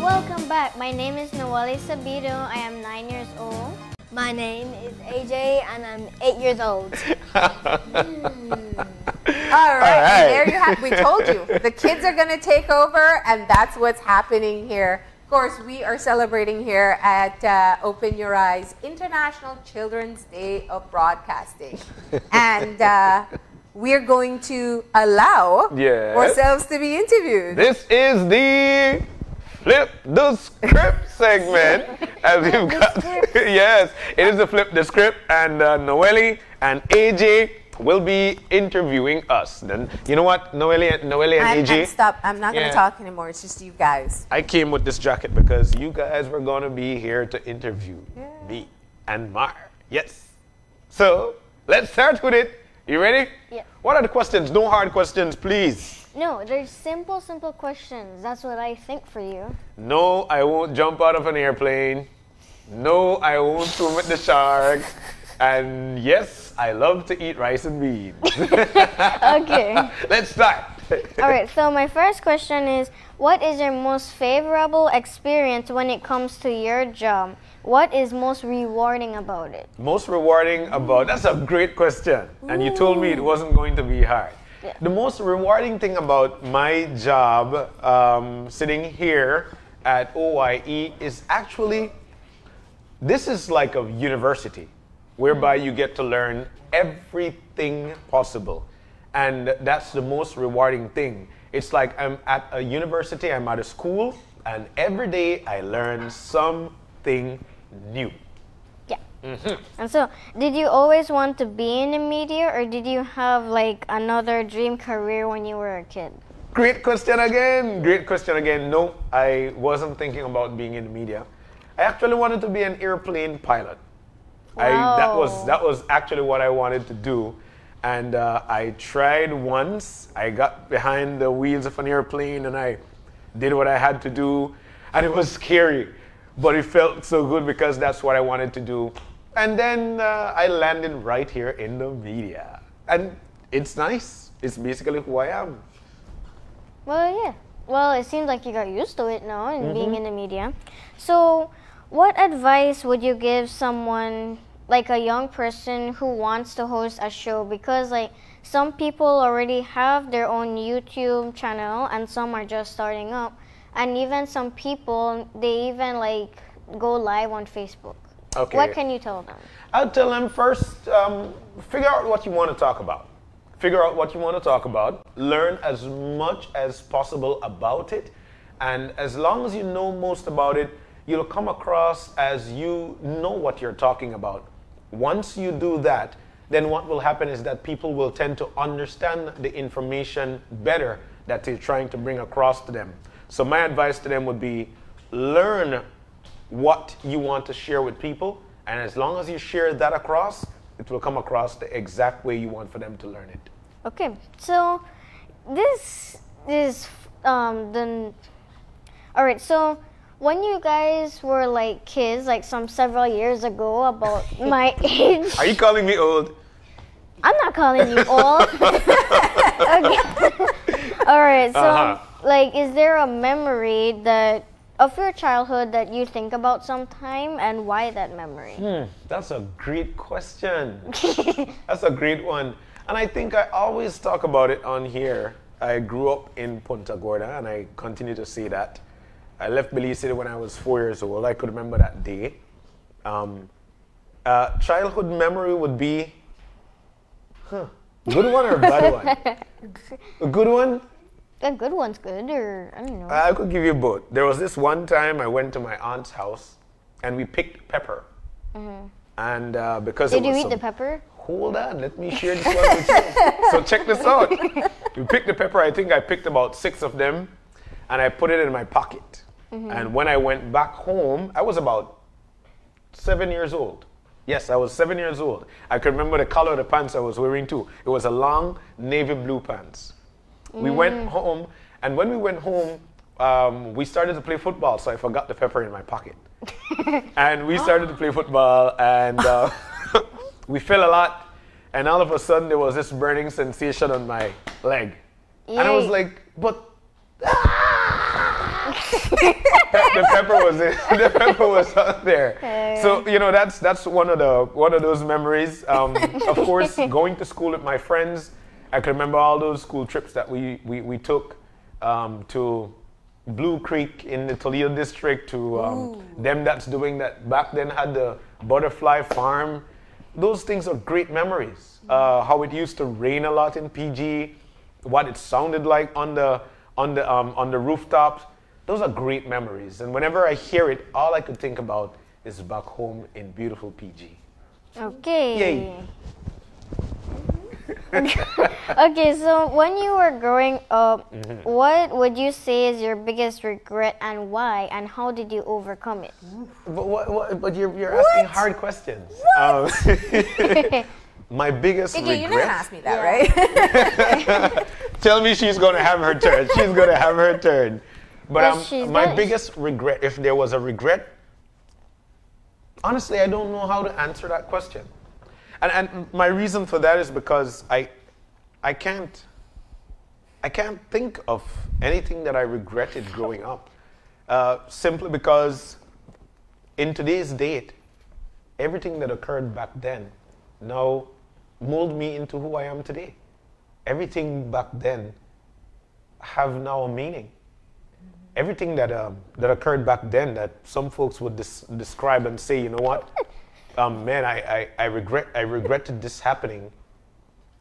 Welcome back. My name is Noelle Sabido. I am nine years old. My name is AJ and I'm eight years old. Right. there you have. We told you the kids are going to take over, and that's what's happening here. Of course, we are celebrating here at uh, Open Your Eyes International Children's Day of Broadcasting, and uh, we're going to allow Yes. ourselves to be interviewed. This is the flip the script segment. As you've got, yes, it is the flip the script, and uh, Noelle and AJ will be interviewing us. Then you know what, Noelle, and Noelle and I'm, AJ. I'm stop. I'm not going Yeah. to talk anymore. It's just you guys. I came with this jacket because you guys were gonna be here to interview me and Mar. Yes. So let's start with it. You ready? Yeah. What are the questions? No hard questions, please. No, there's simple, simple questions. That's what I think for you. No, I won't jump out of an airplane. No, I won't swim with the shark. And yes, I love to eat rice and beans. Okay. Let's start. All right. So my first question is, what is your most favorable experience when it comes to your job? What is most rewarding about it? Most rewarding about that's a great question. And you told me it wasn't going to be hard. Yeah. The most rewarding thing about my job um, sitting here at OYE is actually this is like a university whereby you get to learn everything possible. And that's the most rewarding thing. It's like I'm at a university, I'm at a school, and every day I learn something new. Yeah. And so, did you always want to be in the media, or did you have like another dream career when you were a kid? Great question again. Great question again. No, I wasn't thinking about being in the media. I actually wanted to be an airplane pilot. I, that was that was actually what I wanted to do, and uh, I tried once. I got behind the wheels of an airplane and I did what I had to do, and it was scary, but it felt so good because that's what I wanted to do. And then uh, I landed right here in the media, and it's nice. It's basically who I am. Well, yeah. Well, it seems like you got used to it now and being in the media. So, what advice would you give someone like a young person who wants to host a show because like some people already have their own YouTube channel and some are just starting up and even some people they even like go live on Facebook. Okay. What can you tell them? I'll tell them first, um, figure out what you want to talk about. Figure out what you want to talk about. Learn as much as possible about it. And as long as you know most about it, you'll come across as you know what you're talking about. Once you do that, then what will happen is that people will tend to understand the information better that you're trying to bring across to them. So, my advice to them would be learn what you want to share with people, and as long as you share that across, it will come across the exact way you want for them to learn it. Okay, so this is um the. All right, so when you guys were like kids, like some several years ago, about my age, Are you calling me old? I'm not calling you old. okay. All right, so Uh-huh. like, is there a memory that of your childhood that you think about sometime, and why that memory? Hmm, that's a great question. that's a great one. And I think I always talk about it on here. I grew up in Punta Gorda, and I continue to say that. I left Belize City when I was four years old. I could remember that day. Um, uh, childhood memory would be, huh, good one or bad one? A good one? A good one's good, or I don't know. I could give you both. There was this one time I went to my aunt's house and we picked pepper. And uh, because Mm-hmm. Did you eat some- the pepper? Hold on, let me share this one with you. So check this out. We picked the pepper. I think I picked about six of them, and I put it in my pocket. Mm-hmm. And when I went back home, I was about seven years old. Yes, I was seven years old. I can remember the color of the pants I was wearing too. It was a long navy blue pants. We went home, and when we went home, um, we started to play football. So I forgot the pepper in my pocket, and we started to play football, and uh, we fell a lot. And all of a sudden, there was this burning sensation on my leg, and I was like, "But." The pepper was in, the pepper was out there. So you know that's that's one of the one of those memories. Um, of course, going to school with my friends, I can remember all those school trips that we we, we took um, to Blue Creek in the Toledo district to um, them that's doing that back then had the butterfly farm. Those things are great memories. Uh, how it used to rain a lot in PG, what it sounded like on the on the um, on the rooftops. Those are great memories. And whenever I hear it, all I could think about is back home in beautiful PG. Okay. Yay. Okay, so when you were growing up, Mm-hmm. what would you say is your biggest regret and why, and how did you overcome it? But, what, what, but you're, you're asking hard questions. Um, my biggest AJ, you're not regret. gonna ask me that, right? Tell me she's going to have her turn. She's going to have her turn. But um, my biggest regret, if there was a regret, honestly, I don't know how to answer that question. And, and my reason for that is because I, I can't, I can't think of anything that I regretted growing up. Uh, simply because in today's date, everything that occurred back then now mold me into who I am today. Everything back then have now a meaning. Everything that um, that occurred back then that some folks would des- describe and say, you know what, um, man, I, I, I regret I regretted this happening,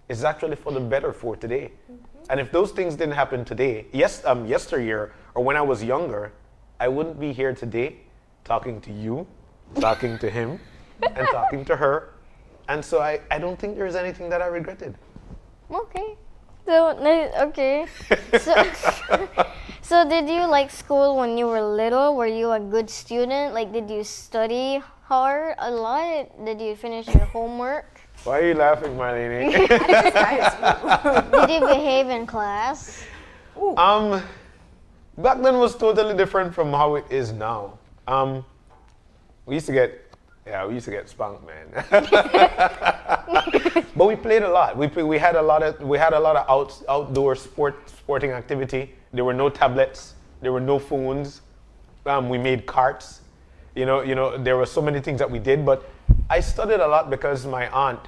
is actually for the better for today. And if those things didn't happen today, yes, um, yesteryear or when I was younger, I wouldn't be here today talking to you, talking to him, and talking to her. And so I, I don't think there's anything that I regretted. Okay. So okay. So, so did you like school when you were little? Were you a good student? Like, did you study hard a lot? Did you finish your homework? Why are you laughing, Marleni? Did you behave in class? um, back then was totally different from how it is now. Um, we used to get, yeah, we used to get spunked, man. but we played a lot. We, we had a lot of we had a lot of out, outdoor sport sporting activity. There were no tablets. There were no phones. Um, we made carts. You know, you know, there were so many things that we did. But I studied a lot because my aunt,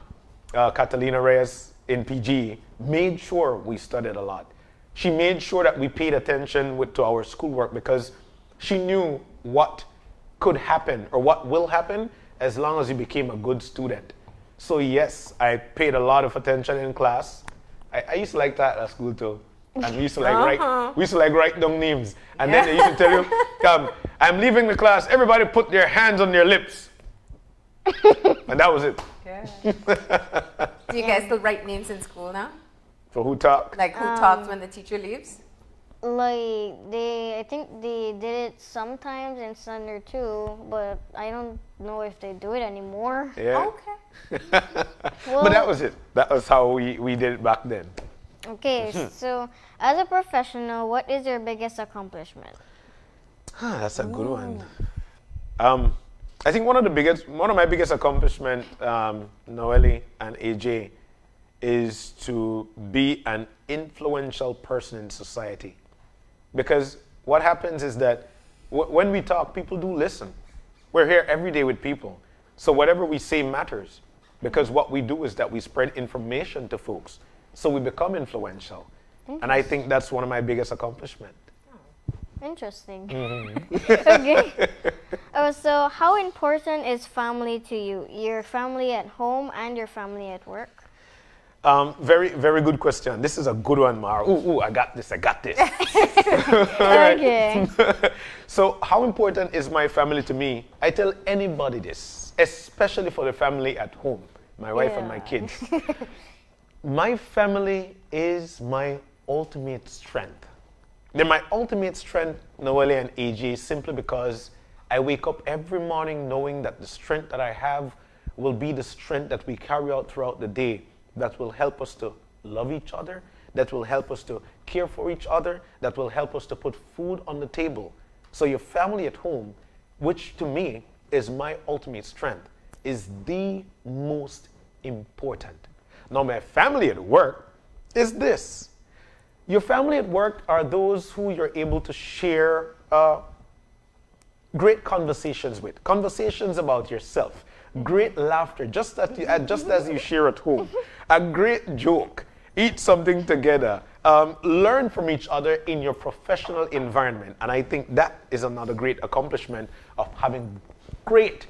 uh, Catalina Reyes in PG, made sure we studied a lot. She made sure that we paid attention with, to our schoolwork because she knew what could happen or what will happen as long as you became a good student. So yes, I paid a lot of attention in class. I, I used to like that at school too. And we used to like write uh-huh. we used to like write down names. And then they used to tell you, come, I'm leaving the class, everybody put their hands on their lips. and that was it. Do you guys still write names in school now? For who talk? Like who um, talks when the teacher leaves? Like they, I think they did it sometimes in Thunder too, but I don't know if they do it anymore. Yeah. Okay. but that was it. That was how we, we did it back then. Okay, so as a professional, what is your biggest accomplishment? Ah, that's a good one. Um, I think one of the biggest, one of my biggest accomplishment, um, Noelle and AJ, is to be an influential person in society. Because what happens is that w- when we talk, people do listen. We're here every day with people, so whatever we say matters. Because what we do is that we spread information to folks, so we become influential. And I think that's one of my biggest accomplishments. Interesting. Mm-hmm. okay. Oh, so how important is family to you? Your family at home and your family at work? Um, very, very good question. This is a good one, Mara. Ooh, ooh, I got this. I got this. Okay. so, how important is my family to me? I tell anybody this, especially for the family at home, my wife and my kids. my family is my ultimate strength. They're my ultimate strength, Noelle and AJ, simply because I wake up every morning knowing that the strength that I have will be the strength that we carry out throughout the day that will help us to love each other, that will help us to care for each other, that will help us to put food on the table. So your family at home, which to me is my ultimate strength, is the most important. Now, my family at work is this. Your family at work are those who you're able to share uh, great conversations with, conversations about yourself, great laughter, just as you, uh, just as you share at home, a great joke, eat something together, um, learn from each other in your professional environment. And I think that is another great accomplishment of having great,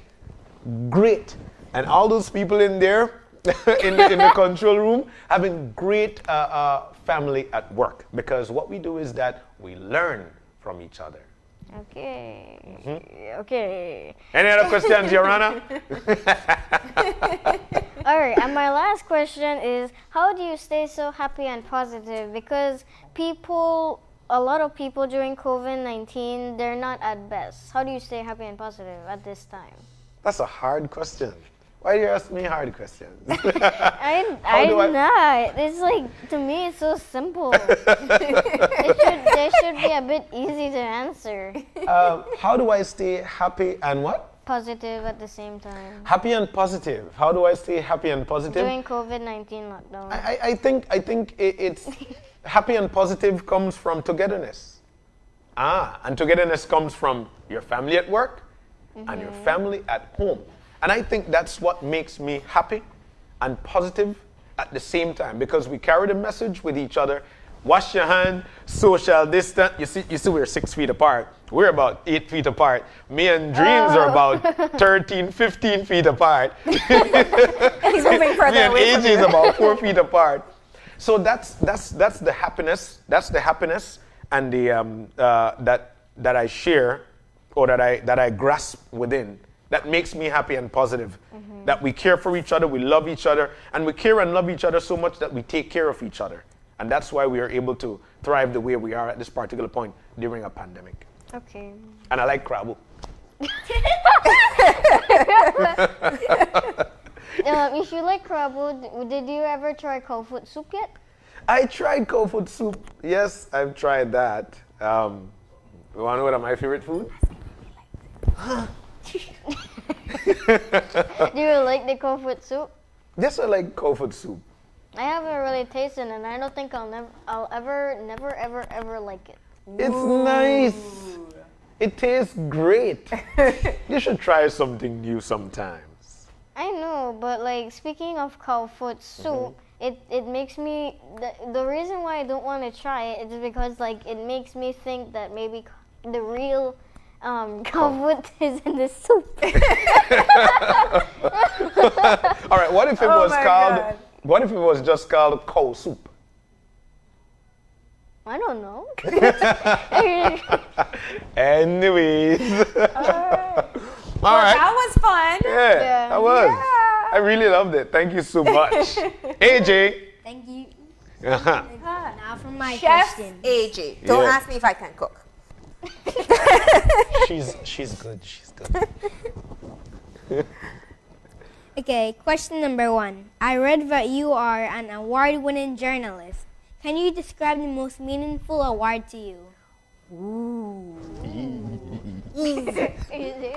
great, and all those people in there. in, the, in the control room, having great uh, uh, family at work because what we do is that we learn from each other. Okay. Mm-hmm. Okay. Any other questions, Your Honor? All right, and my last question is how do you stay so happy and positive? Because people, a lot of people during COVID 19, they're not at best. How do you stay happy and positive at this time? That's a hard question. Why do you ask me hard questions? I, How do I- I'm not. It's like, to me, it's so simple. it should, they should be a bit easy to answer. um, how do I stay happy and what? Positive at the same time. Happy and positive. How do I stay happy and positive? During COVID 19 lockdown. I, I- I think I think it, it's happy and positive comes from togetherness. Ah, and togetherness comes from your family at work and your family at home. And I think that's what makes me happy and positive at the same time because we carry the message with each other. Wash your hand, social distance. You see, you see, we're six feet apart. We're about eight feet apart. Me and Dreams are about 13, 15 feet apart. He's moving further Me and AJ is about four feet apart. So that's that's that's the happiness. That's the happiness and the um, uh, that that I share or that I that I grasp within. That makes me happy and positive. That we care for each other, we love each other, and we care and love each other so much that we take care of each other. And that's why we are able to thrive the way we are at this particular point during a pandemic. okay. And I like crabble. Um, if you like crabble, did you ever try cow foot soup yet? I tried cow foot soup. Yes, I've tried that. Um, you want to know what my favorite food? Do you like the foot soup? Yes, I like food soup. I haven't really tasted it, and I don't think I'll never, I'll ever, never, ever, ever like it. It's nice. It tastes great. you should try something new sometimes. I know, but like speaking of cow foot soup, mm-hmm. it it makes me the, the reason why I don't want to try it is because like it makes me think that maybe the real um, cow is in the soup. All right, what if it Oh was called? God. What if it was just called cow soup? I don't know. Anyways. All Well, right. that was fun. Yeah, Yeah. that was. Yeah. I really loved it. Thank you so much. AJ. Thank you. Uh-huh. Now for my Chef question. AJ. Don't Yeah. ask me if I can cook. she's she's good. She's good. Okay, question number one. I read that you are an award winning journalist. Can you describe the most meaningful award to you? Easy, easy.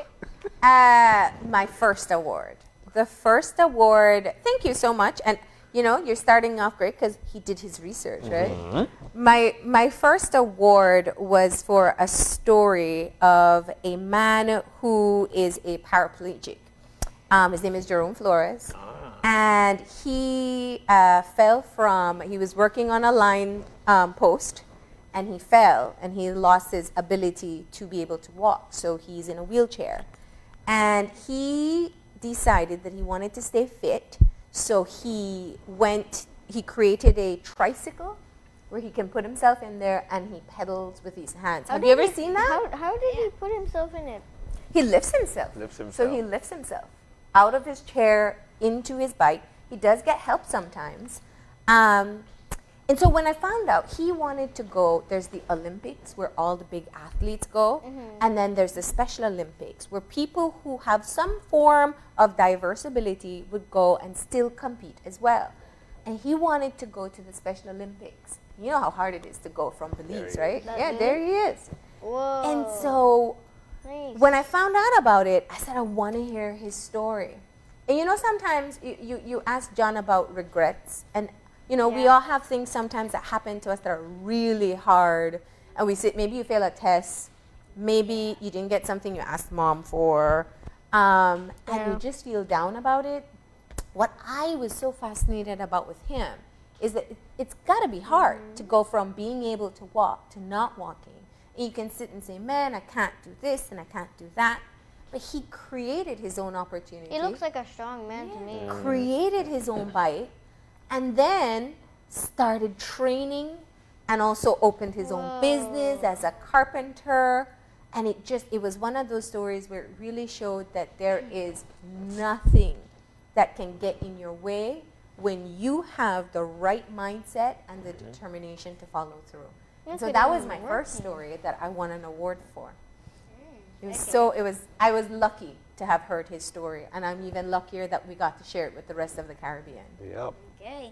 Uh, my first award. The first award. Thank you so much. And you know, you're starting off great because he did his research, right? My my first award was for a story of a man who is a paraplegic. Um, his name is Jerome Flores, and he uh, fell from. He was working on a line um, post, and he fell, and he lost his ability to be able to walk. So he's in a wheelchair, and he decided that he wanted to stay fit. So he went. He created a tricycle where he can put himself in there and he pedals with his hands. Have you ever he- seen that? How, how did he put himself in it? He lifts himself. Lifts himself. So he lifts himself out of his chair into his bike. He does get help sometimes. Um, and so when I found out he wanted to go, there's the Olympics where all the big athletes go, mm-hmm. and then there's the Special Olympics where people who have some form of diverse ability would go and still compete as well. and he wanted to go to the Special Olympics. You know how hard it is to go from Belize, right? That yeah, big? there he is. Whoa. And so nice. when I found out about it, I said, I want to hear his story. And you know, sometimes you, you, you ask John about regrets, and you know, we all have things sometimes that happen to us that are really hard. And we say, maybe you fail a test, maybe you didn't get something you asked mom for, um, and you just feel down about it. What I was so fascinated about with him is that it, it's got to be hard to go from being able to walk to not walking. And you can sit and say, man, I can't do this and I can't do that. But he created his own opportunity he looks like a strong man to me. created his own bike and then started training and also opened his own business as a carpenter. And it just it was one of those stories where it really showed that there is nothing that can get in your way when you have the right mindset and the mm-hmm. determination to follow through. And so that was my first story that i won an award for. It was so it was I was lucky to have heard his story and I'm even luckier that we got to share it with the rest of the Caribbean. Yep. Okay,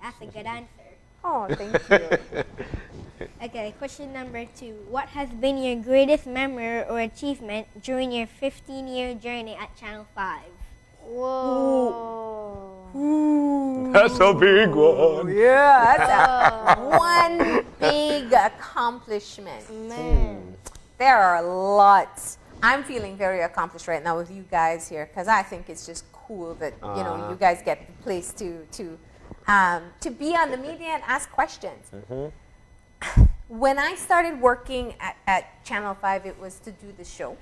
that's a good answer. Oh, thank you. Okay, question number two. What has been your greatest memory or achievement during your 15 year journey at Channel 5? Whoa. That's a big one. yeah, that's a one big accomplishment. Man. Hmm. There are lots. I'm feeling very accomplished right now with you guys here because I think it's just cool that you know Uh-huh. you guys get the place to to um, to be on the media and ask questions. When I started working at, at Channel Five, it was to do the show.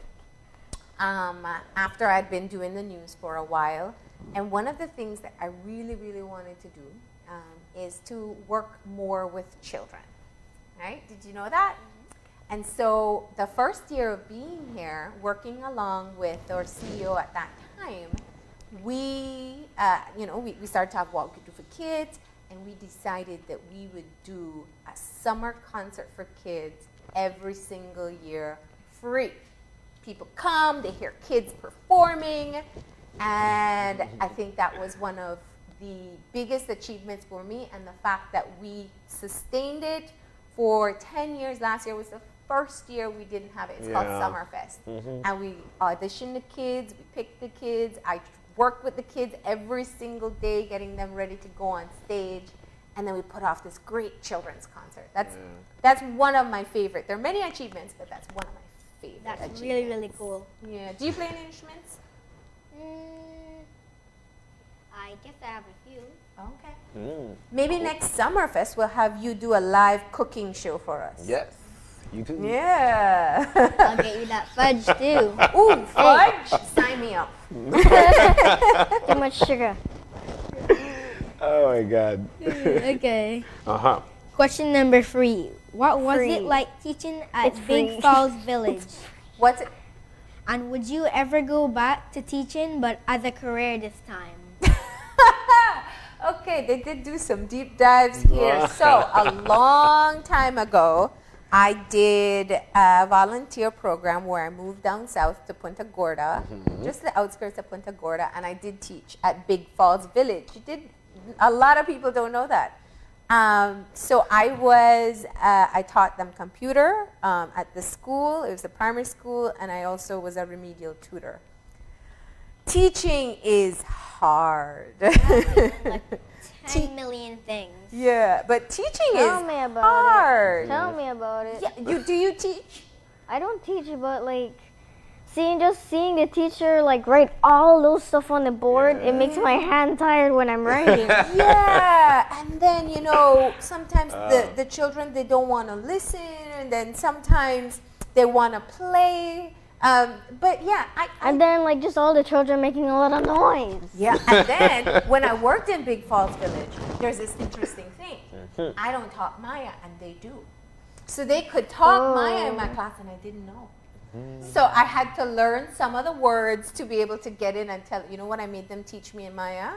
Um, after I'd been doing the news for a while, and one of the things that I really, really wanted to do um, is to work more with children. Right? Did you know that? And so the first year of being here, working along with our CEO at that time, we, uh, you know, we, we started talking about what we could do for kids, and we decided that we would do a summer concert for kids every single year, free. People come, they hear kids performing, and I think that was one of the biggest achievements for me, and the fact that we sustained it for 10 years. Last year was the first year we didn't have it. It's called Yeah. Summerfest. And we auditioned the kids, we picked the kids. I worked with the kids every single day, getting them ready to go on stage. And then we put off this great children's concert. That's, that's one of my favorite. There are many achievements, but that's one of my favorite That's achievements. really, really cool. Yeah. Do you play any instruments? Mm, I guess I have a few. Okay. Mm. Maybe next Summerfest we'll have you do a live cooking show for us. Yes. You too. Yeah. I'll get you that fudge too. Ooh, fudge! Sign me up. Too much sugar. Oh my God. okay. Uh huh. Question number three. What was Free. it like teaching at It's Big free. Falls Village? What's it? And would you ever go back to teaching, but as a career this time? okay, they did do some deep dives here. So, a long time ago, I did a volunteer program where I moved down south to Punta Gorda, just the outskirts of Punta Gorda, and I did teach at Big Falls Village. You did. A lot of people don't know that. Um, so I was, uh, I taught them computer um, at the school. It was a primary school, and I also was a remedial tutor. Teaching is hard. Ten million things. yeah, but teaching Tell is me about hard. it. Tell me about it. Yeah, you do you teach? I don't teach, but like seeing just seeing the teacher like write all those stuff on the board, it makes my hand tired when I'm writing. yeah, and then you know sometimes the oh. the children they don't want to listen, and then sometimes they want to play. Um, but yeah, I, I and then like just all the children making a lot of noise. Yeah, and then when I worked in Big Falls Village, there's this interesting thing. I don't talk Maya, and they do. So they could talk Maya in my class, and I didn't know. So I had to learn some of the words to be able to get in and tell. You know what I made them teach me in Maya?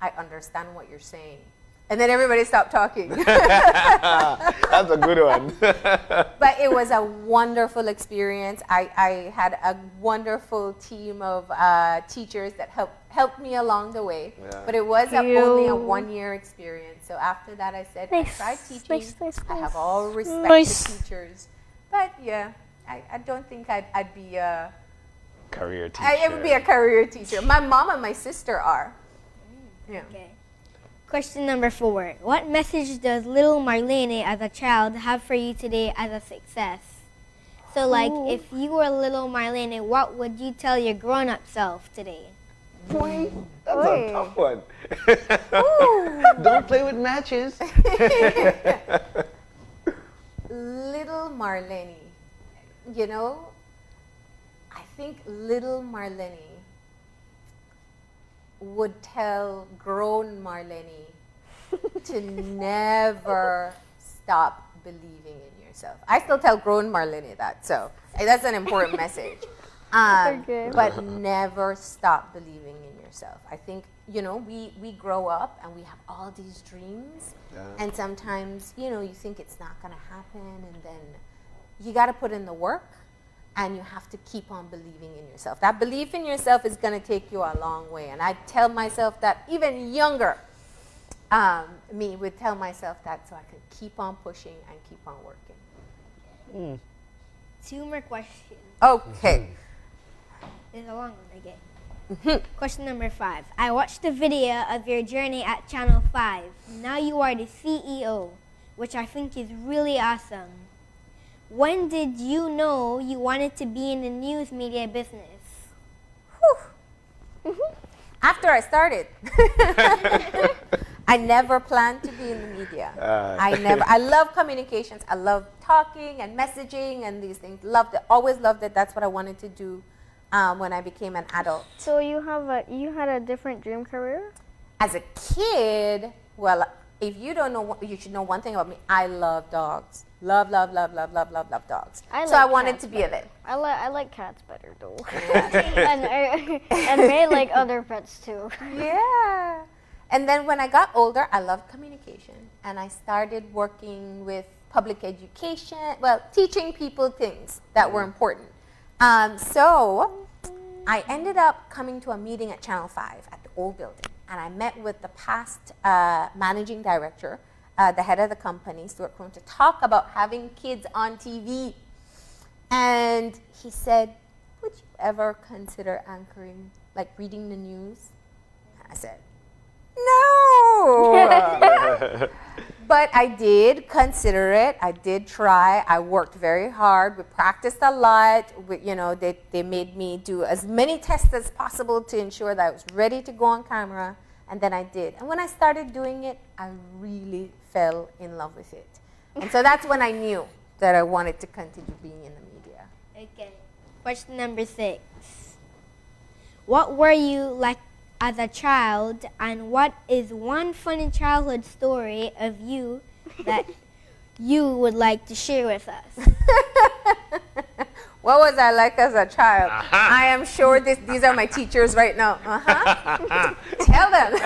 I understand what you're saying. And then everybody stopped talking. That's a good one. but it was a wonderful experience. I, I had a wonderful team of uh, teachers that helped helped me along the way. Yeah. But it was a, only a one year experience. So after that, I said I tried teaching. nice, nice, I have all respect Nice. to teachers. But yeah, I, I don't think I'd, I'd be a Career teacher. I, I would be a career teacher. My mom and my sister are. Yeah. Okay. Question number four. What message does little Marlene as a child have for you today as a success? So, like, Ooh. if you were little Marlene, what would you tell your grown up self today? Boy, that's Oi. a tough one. Don't play with matches. Little Marlene. You know, I think little Marlene would tell grown Marlene to never stop believing in yourself. I still tell grown Marlene that, so that's an important message. Um, Okay. But never stop believing in yourself. I think, you know, we, we grow up and we have all these dreams. Yeah. And sometimes, you know, you think it's not going to happen, and then you got to put in the work and you have to keep on believing in yourself. That belief in yourself is going to take you a long way. And I tell myself that even younger um, me would tell myself that so I could keep on pushing and keep on working. Mm. Two more questions. Okay. Mm-hmm. It's a long one again. Mm-hmm. Question number five. I watched the video of your journey at Channel 5. Now you are the CEO, which I think is really awesome. When did you know you wanted to be in the news media business? After I started, I never planned to be in the media. Uh. I never. I love communications. I love talking and messaging and these things. Loved it. Always loved it. That's what I wanted to do um, when I became an adult. So you have a you had a different dream career? As a kid, well, if you don't know, what- you should know one thing about me. I love dogs. Love, love, love, love, love, love, love dogs. I so like I wanted to be a vet. I like I like cats better though. and I, and May like other pets too. Yeah. And then when I got older, I loved communication. And I started working with public education, well, teaching people things that were important. Um, so I ended up coming to a meeting at Channel 5 at the old building. And I met with the past uh, managing director, uh, the head of the company, Stewart Krohn, to talk about having kids on TV. And he said, Would you ever consider anchoring, like reading the news? I said, No. but I did consider it. I did try. I worked very hard. We practiced a lot. We, you know, they, they made me do as many tests as possible to ensure that I was ready to go on camera. And then I did. And when I started doing it, I really fell in love with it. And so that's when I knew that I wanted to continue being in the media. Okay. Question number six. What were you like as a child, and what is one funny childhood story of you that you would like to share with us? What was I like as a child? I am sure this, these are my teachers right now. Uh-huh. Tell them.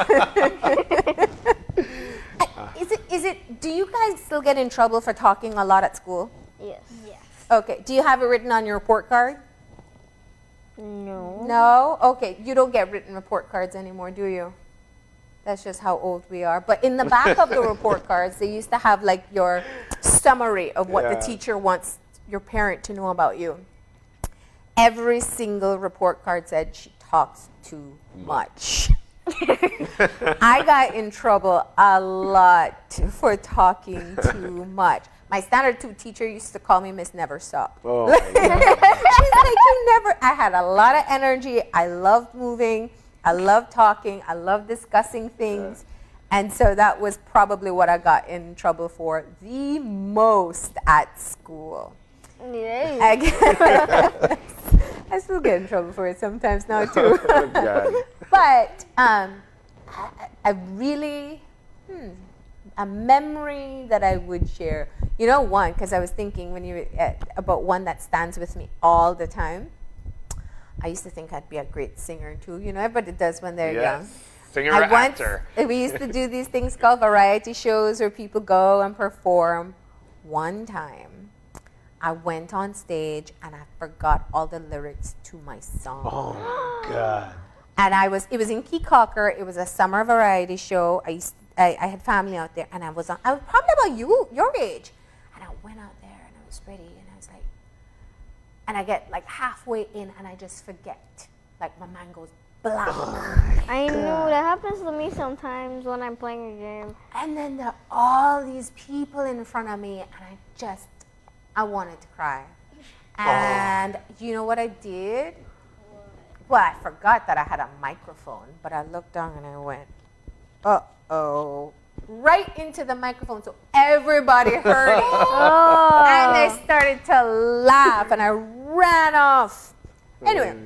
is it is it do you guys still get in trouble for talking a lot at school? Yes. yes. Okay. Do you have it written on your report card? No. No? Okay. You don't get written report cards anymore, do you? That's just how old we are. But in the back of the report cards, they used to have like your summary of what Yeah. the teacher wants your parent to know about you. Every single report card said she talks too much. I got in trouble a lot for talking too much. My standard two teacher used to call me Miss Never Stop. Oh. She's like, you never. I had a lot of energy. I loved moving. I loved talking. I loved discussing things. And so that was probably what I got in trouble for the most at school. Yeah. I, still get in trouble for it sometimes now, too. But um, I, I really, hmm, a memory that I would share. You know, one because I was thinking when you uh, about one that stands with me all the time. I used to think I'd be a great singer too. You know, everybody does when they're Yes. Singer I once, actor? we used to do these things called variety shows where people go and perform. One time, I went on stage and I forgot all the lyrics to my song. Oh my God. And I was, it was in Caye Caulker. It was a summer variety show. I, used, I, I had family out there, and I was on. I was probably about you, your age. And I went out there, and I was ready, and I was like, and I get like halfway in, and I just forget. Like my mind goes blank. Oh I know that happens to me sometimes when I'm playing a game. And then there are all these people in front of me, and I just, I wanted to cry. And you know what I did? Well, I forgot that I had a microphone, but I looked down and I went, uh oh. Right into the microphone, so everybody heard it. Oh. and they started to laugh, and I ran off. Anyway,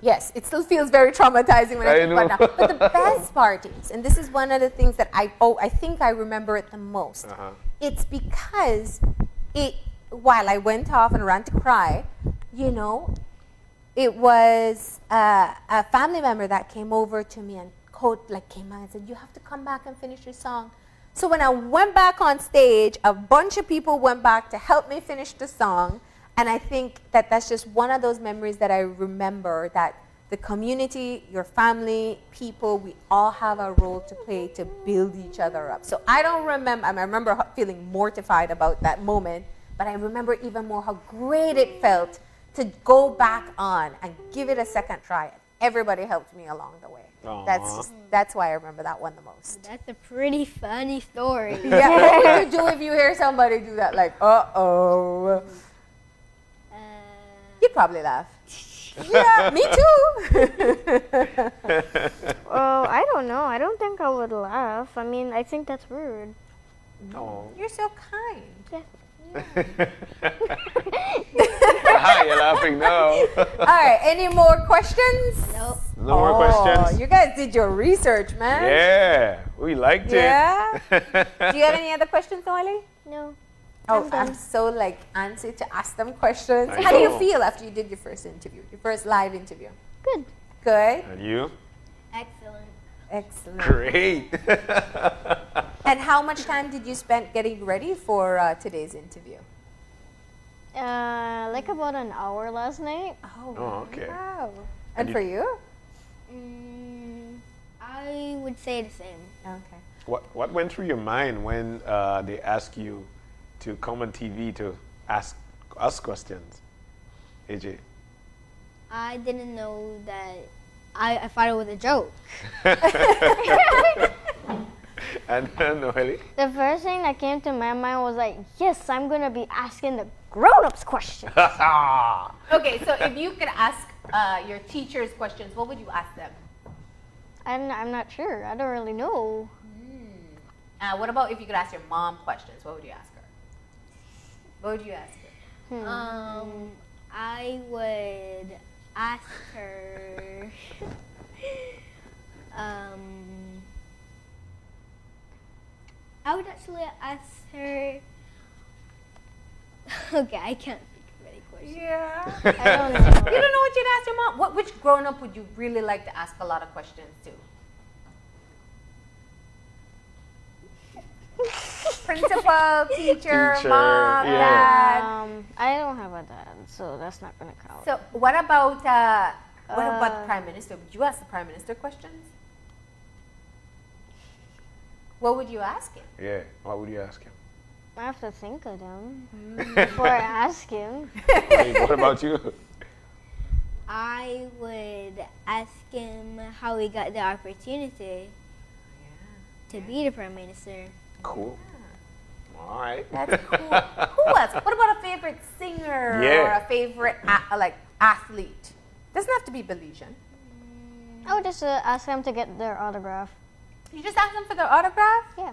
yes, it still feels very traumatizing when I, I think about know. it now. But the best part is, and this is one of the things that I oh I think I remember it the most. Uh-huh. It's because it while I went off and ran to cry, you know, it was uh, a family member that came over to me and quote like came out and said, "You have to come back and finish your song." So when I went back on stage, a bunch of people went back to help me finish the song, and I think that that's just one of those memories that I remember that the community, your family, people, we all have a role to play to build each other up. So I don't remember, I remember feeling mortified about that moment, but I remember even more how great it felt to go back on and give it a second try. Everybody helped me along the way. That's just, that's why I remember that one the most. That's a pretty funny story. Yeah, what would you do if you hear somebody do that? Like, uh oh. Uh, You'd probably laugh. yeah, me too. Oh, I don't know. I don't think I would laugh. I mean, I think that's rude. No. You're so kind. Ah, You're laughing now. All right, any more questions? nope. No more Oh, questions? You guys did your research, man. Yeah, we liked Yeah? it. Do you have any other questions, Noelle? No. Oh, I'm done. I'm so like antsy to ask them questions. I How do you feel after you did your first interview, your first live interview? Good. Good. and you? Excellent. Excellent. Great. And how much time did you spend getting ready for uh, today's interview? Uh, like about an hour last night. Oh, Oh, okay. Wow. And And you- for you? Mm, I would say the same. Okay. what, what went through your mind when uh, they asked you to come on TV to ask us questions? AJ. I didn't know that. I, I thought it was a joke. and Noelle? The first thing that came to my mind was like, yes, I'm gonna be asking the grown-ups questions. Okay, so if you could ask uh, your teachers questions, what would you ask them? I'm, I'm not sure. I don't really know. Uh, what about if you could ask your mom questions? What would you ask her? What would you ask her? Um, I would ask her. um, I would actually ask her. Okay, I can't think of any questions. Yeah. I don't know. you don't know what you'd ask your mom? What, which grown up would you really like to ask a lot of questions to? Principal, teacher, Teacher, mom, yeah. dad. Um, I don't have a dad, so that's not gonna count. So what about uh, what Uh, about the prime minister? Would you ask the prime minister questions? What would you ask him? Yeah, what would you ask him? I have to think of them before I ask him. Hey, what about you? I would ask him how he got the opportunity to be the prime minister. Cool. All right. That's cool. Who else? What about a favorite singer or a favorite a- like athlete? Doesn't have to be Belizean. I would just uh, ask them to get their autograph. You just ask them for their autograph. Yeah.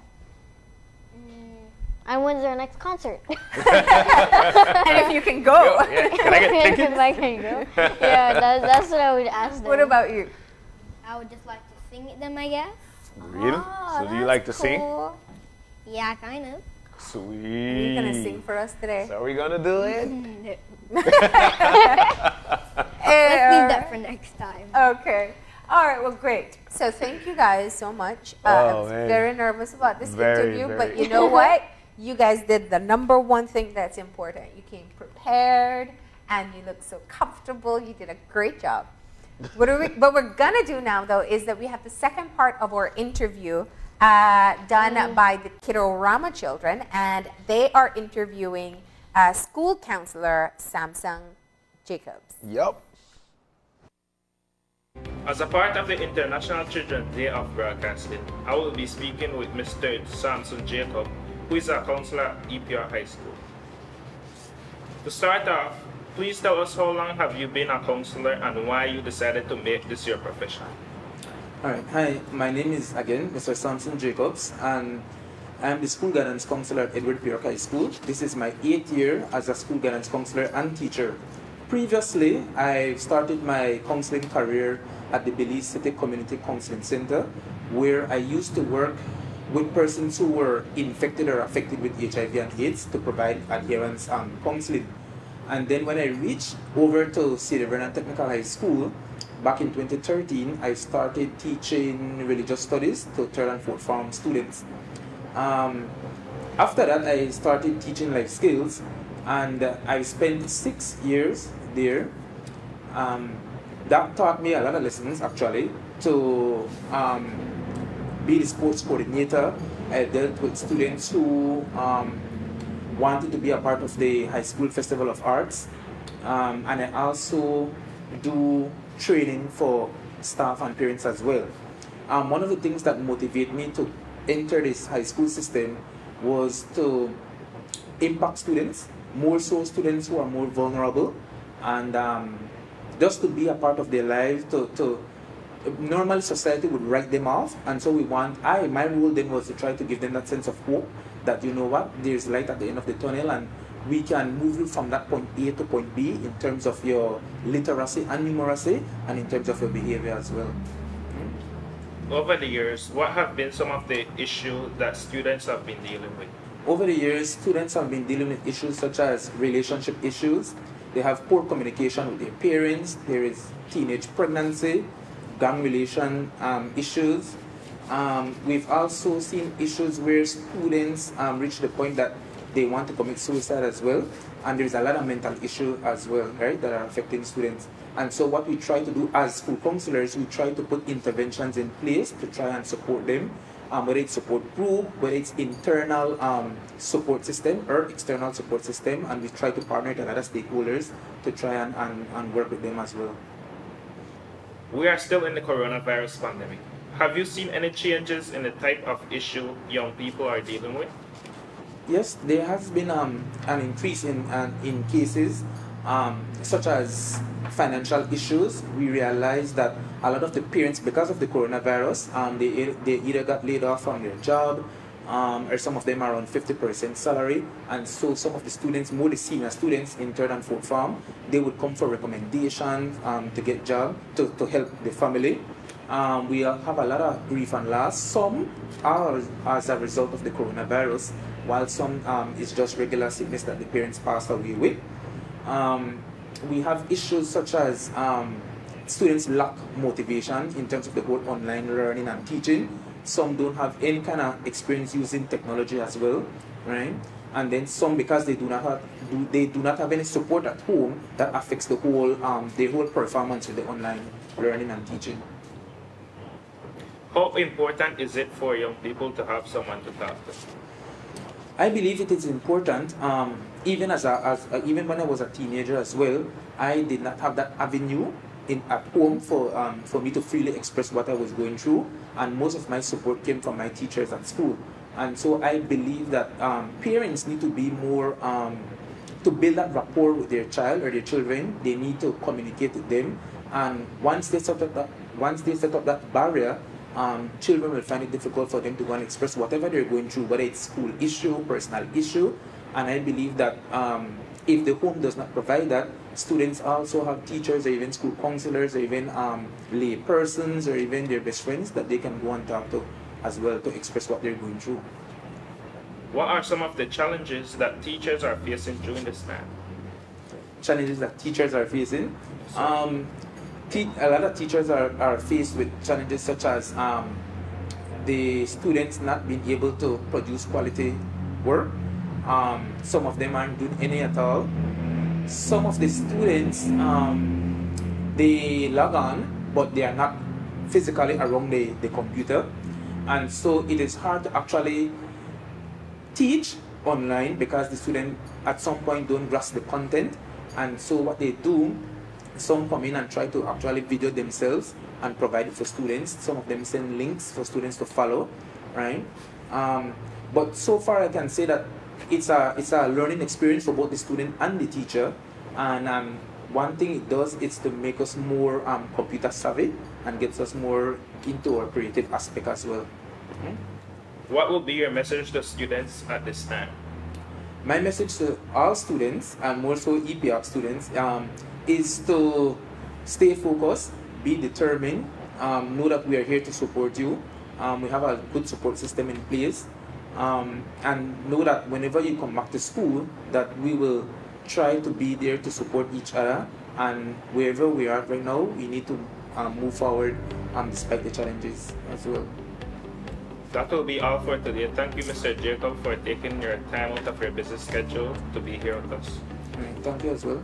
Mm. And when's their next concert? and if you can go. Yo, yeah, Can I get tickets? If I can go. Yeah, that, that's what I would ask them. What about you? I would just like to sing at them, I guess. Really? Oh, so do you like to that's sing? Yeah, kind of. Sweet. You're gonna sing for us today. So are we gonna do it? Let's leave that for next time. Okay. All right, well, great. So thank you guys so much. Uh, Oh, I was man. very nervous about this Very, interview, very. but you know what? You guys did the number one thing that's important. You came prepared and you look so comfortable. You did a great job. What, are we, what we're gonna do now, though, is that we have the second part of our interview uh, done by the Kidorama children, and they are interviewing uh, school counselor Samsung Jacobs. Yep. As a part of the International Children's Day of Broadcasting, I will be speaking with Mr. Samson Jacob, who is a counselor at EPR High School. To start off, please tell us how long have you been a counselor and why you decided to make this your profession. Alright, hi, my name is again Mr. Samson Jacobs, and I'm the school guidance counselor at Edward P. Yorke High School. This is my eighth year as a school guidance counselor and teacher. Previously, I started my counseling career at the Belize City Community Counseling Center, where I used to work with persons who were infected or affected with HIV and AIDS to provide adherence and counseling. And then when I reached over to Sadie Vernon Technical High School, back in 2013, I started teaching religious studies to third and fourth form students. Um, after that, I started teaching life skills, and I spent six years there. Um, that taught me a lot of lessons actually to um, be the sports coordinator. I dealt with students who um, wanted to be a part of the high school festival of arts, um, and I also do training for staff and parents as well. Um, one of the things that motivated me to enter this high school system was to impact students, more so students who are more vulnerable, and um, just to be a part of their lives. To, to normal society would write them off, and so we want. I my role then was to try to give them that sense of hope that you know what there's light at the end of the tunnel, and we can move you from that point A to point B in terms of your literacy and numeracy, and in terms of your behavior as well. Over the years, what have been some of the issues that students have been dealing with? Over the years, students have been dealing with issues such as relationship issues. They have poor communication with their parents. There is teenage pregnancy, gang relation um, issues. Um, we've also seen issues where students um, reach the point that they want to commit suicide as well. And there's a lot of mental issue as well, right, that are affecting students. And so what we try to do as school counselors, we try to put interventions in place to try and support them um, whether it's support group, whether it's internal um, support system or external support system, and we try to partner with other stakeholders to try and, and, and work with them as well. We are still in the coronavirus pandemic. Have you seen any changes in the type of issue young people are dealing with? Yes, there has been um, an increase in, uh, in cases um, such as financial issues. We realize that a lot of the parents, because of the coronavirus, um, they, they either got laid off from their job um, or some of them are on 50% salary. And so some of the students, more the senior students in third and fourth form, they would come for recommendations um, to get job, to, to help the family. Um, we have a lot of grief and loss. Some are as a result of the coronavirus, while some um, is just regular sickness that the parents passed away with. Um, we have issues such as um, students lack motivation in terms of the whole online learning and teaching. Some don't have any kind of experience using technology as well, right? And then some because they do not have do, they do not have any support at home that affects the whole um, the whole performance with the online learning and teaching. How important is it for young people to have someone to talk to? I believe it is important. Um, even as a, as a, even when I was a teenager as well, I did not have that avenue in at home for um, for me to freely express what I was going through, and most of my support came from my teachers at school. And so I believe that um, parents need to be more um, to build that rapport with their child or their children. They need to communicate with them, and once they set up that once they set up that barrier, um, children will find it difficult for them to go and express whatever they're going through, whether it's school issue, personal issue. And I believe that um, if the home does not provide that, students also have teachers or even school counselors or even um, lay persons or even their best friends that they can go and talk to as well to express what they're going through. What are some of the challenges that teachers are facing during this time? Challenges that teachers are facing. Um, te- a lot of teachers are, are faced with challenges such as um, the students not being able to produce quality work. Um, some of them aren't doing any at all. Some of the students um, they log on, but they are not physically around the, the computer, and so it is hard to actually teach online because the student at some point don't grasp the content, and so what they do some come in and try to actually video themselves and provide it for students. Some of them send links for students to follow, right? Um, but so far, I can say that it's a it's a learning experience for both the student and the teacher. And um, one thing it does is to make us more um, computer savvy and gets us more into our creative aspect as well. What will be your message to students at this time? My message to all students, and more so EPR students, um, is to stay focused, be determined, um, know that we are here to support you. Um, we have a good support system in place, um, and know that whenever you come back to school, that we will try to be there to support each other. And wherever we are right now, we need to um, move forward um, despite the challenges as well. That will be all for today. Thank you, Mr. Jacob, for taking your time out of your busy schedule to be here with us. Alright, Thank you as well.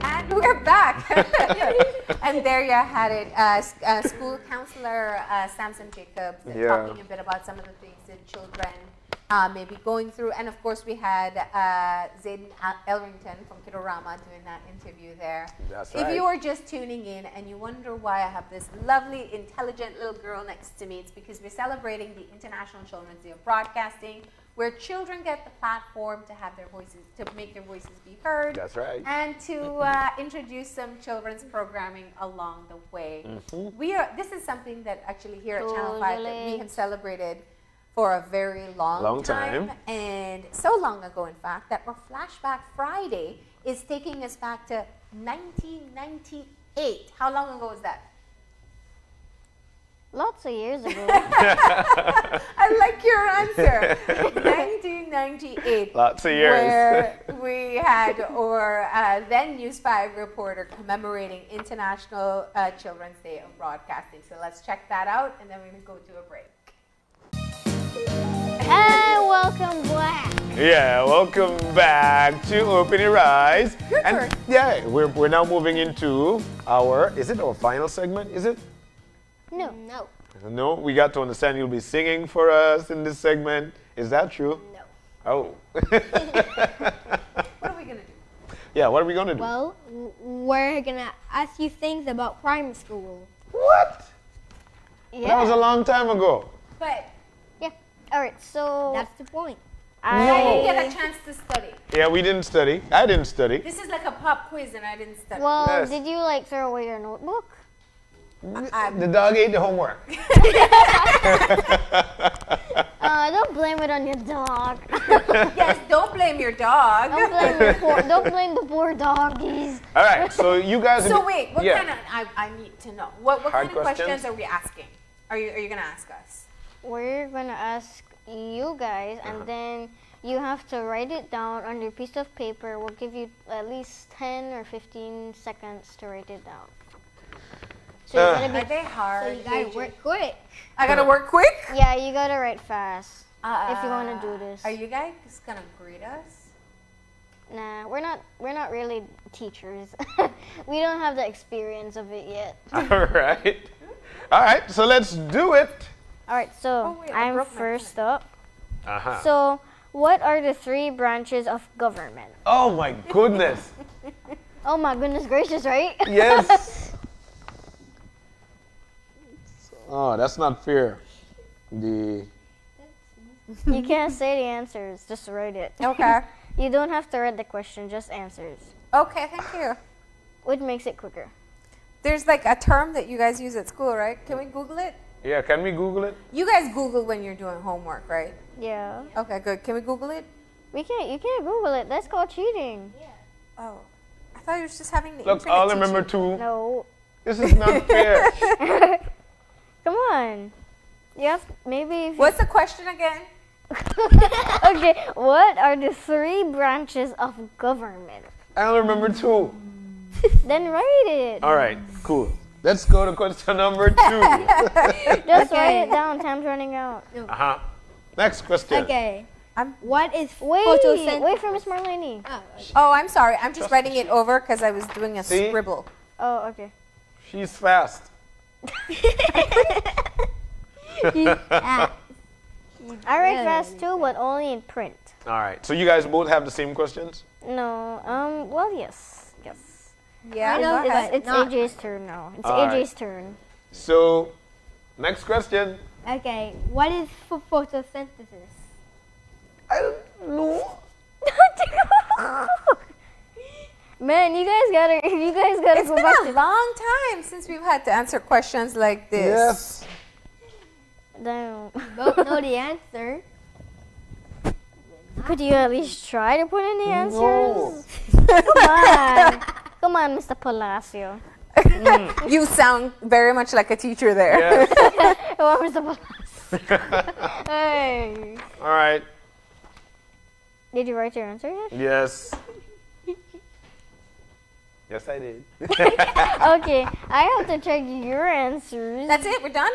And we're back. and there you had it. Uh, uh, school counselor uh, Samson Jacobs Yeah. talking a bit about some of the things that children uh, may be going through. And of course, we had uh, Zayden Al- Elrington from Kidorama doing that interview there. That's if right. you are just tuning in and you wonder why I have this lovely, intelligent little girl next to me, it's because we're celebrating the International Children's Day of Broadcasting, where children get the platform to have their voices, to make their voices be heard That's right. and to uh, introduce some children's programming along the way. Mm-hmm. We are. This is something that actually here at Channel Five that we have celebrated for a very long, Long time. and so long ago, in fact, that our Flashback Friday is taking us back to 1998. How long ago was that? Lots of years ago. I like your answer. 1998. Lots of years. Where we had our uh, then News 5 reporter commemorating International uh, Children's Day of Broadcasting. So let's check that out and then we're going to go to a break. And welcome back. Yeah, welcome back to Open Your Eyes. Your and turn. yeah, we're, we're now moving into our, is it our final segment? Is it? No. No. No, we got to understand you'll be singing for us in this segment. Is that true? No. Oh. What are we going to do? yeah, what are we going to do? Well, we're gonna ask you things about primary school. what? Yeah. That was a long time ago. But yeah. All right. So That's the point. I I didn't get a chance to study. Yeah, we didn't study. I didn't study. This is like a pop quiz and I didn't study. well, Yes. did you like throw away your notebook? The dog ate the homework. Uh, don't blame it on your dog. yes, don't blame your dog. don't blame the poor. Don't blame the poor doggies. All right, so you guys. So wait, what yeah. kind of? I, I need to know. What, what kind of questions? questions? are we asking? Are you are you gonna ask us? We're gonna ask you guys, Uh-huh. and then you have to write it down on your piece of paper. We'll give you at least ten or fifteen seconds to write it down. So you Uh. gotta Are be. they hard? So you gotta work quick. I gotta work quick. Yeah, you gotta write fast Uh, if you wanna do this. Are you guys gonna greet us? Nah, we're not. We're not really teachers. we don't have the experience of it yet. All right. All right, so let's do it. All right, so Oh, wait, I I'm first up. Uh huh. So, what are the three branches of government? oh my goodness. Oh my goodness gracious, right? Yes. oh, that's not fair. The you can't say the answers, just write it. Okay. You don't have to write the question, just answers. okay, thank you. Which makes it quicker. There's like a term that you guys use at school, right? Can we Google it? Yeah, can we Google it? You guys Google when you're doing homework, right? Yeah. Okay, good. Can we Google it? We can't. You can't Google it. That's called cheating. Oh, I thought you were just having the Look, all I teach remember you. too. No. This is not fair. Come on. You have maybe. If What's the question again? okay. What are the three branches of government? I only remember two. Then write it. All right. Cool. Let's go to question number two. Just Okay. write it down. Time's running out. uh huh. Next question. Okay. I'm- what is Wait, photosynthesis? wait for Miss Marleni. Oh, Oh, I'm sorry. I'm just writing it over because I was doing a See? scribble. Oh, okay. She's fast. I write fast too, but only in print. All right. So you guys both have the same questions? No. Um. Well, yes. Yes. Yeah, I know, go It's, ahead. it's not- AJ's turn now. It's All right. AJ's turn. So, next question. okay. What is ph- photosynthesis? I don't know. Man, you guys gotta, you guys gotta It's go been a long time since we've had to answer questions like this. Yes. Damn. Both know the answer. Could you at least try to put in the answers? No. Come on, come on, Mr. Palacio. You sound very much like a teacher there. Yes. Come on, Mr. Palacio. hey. All right. Did you write your answer yet? Yes. Yes, I did. Okay, I have to check your answers. That's it. We're done.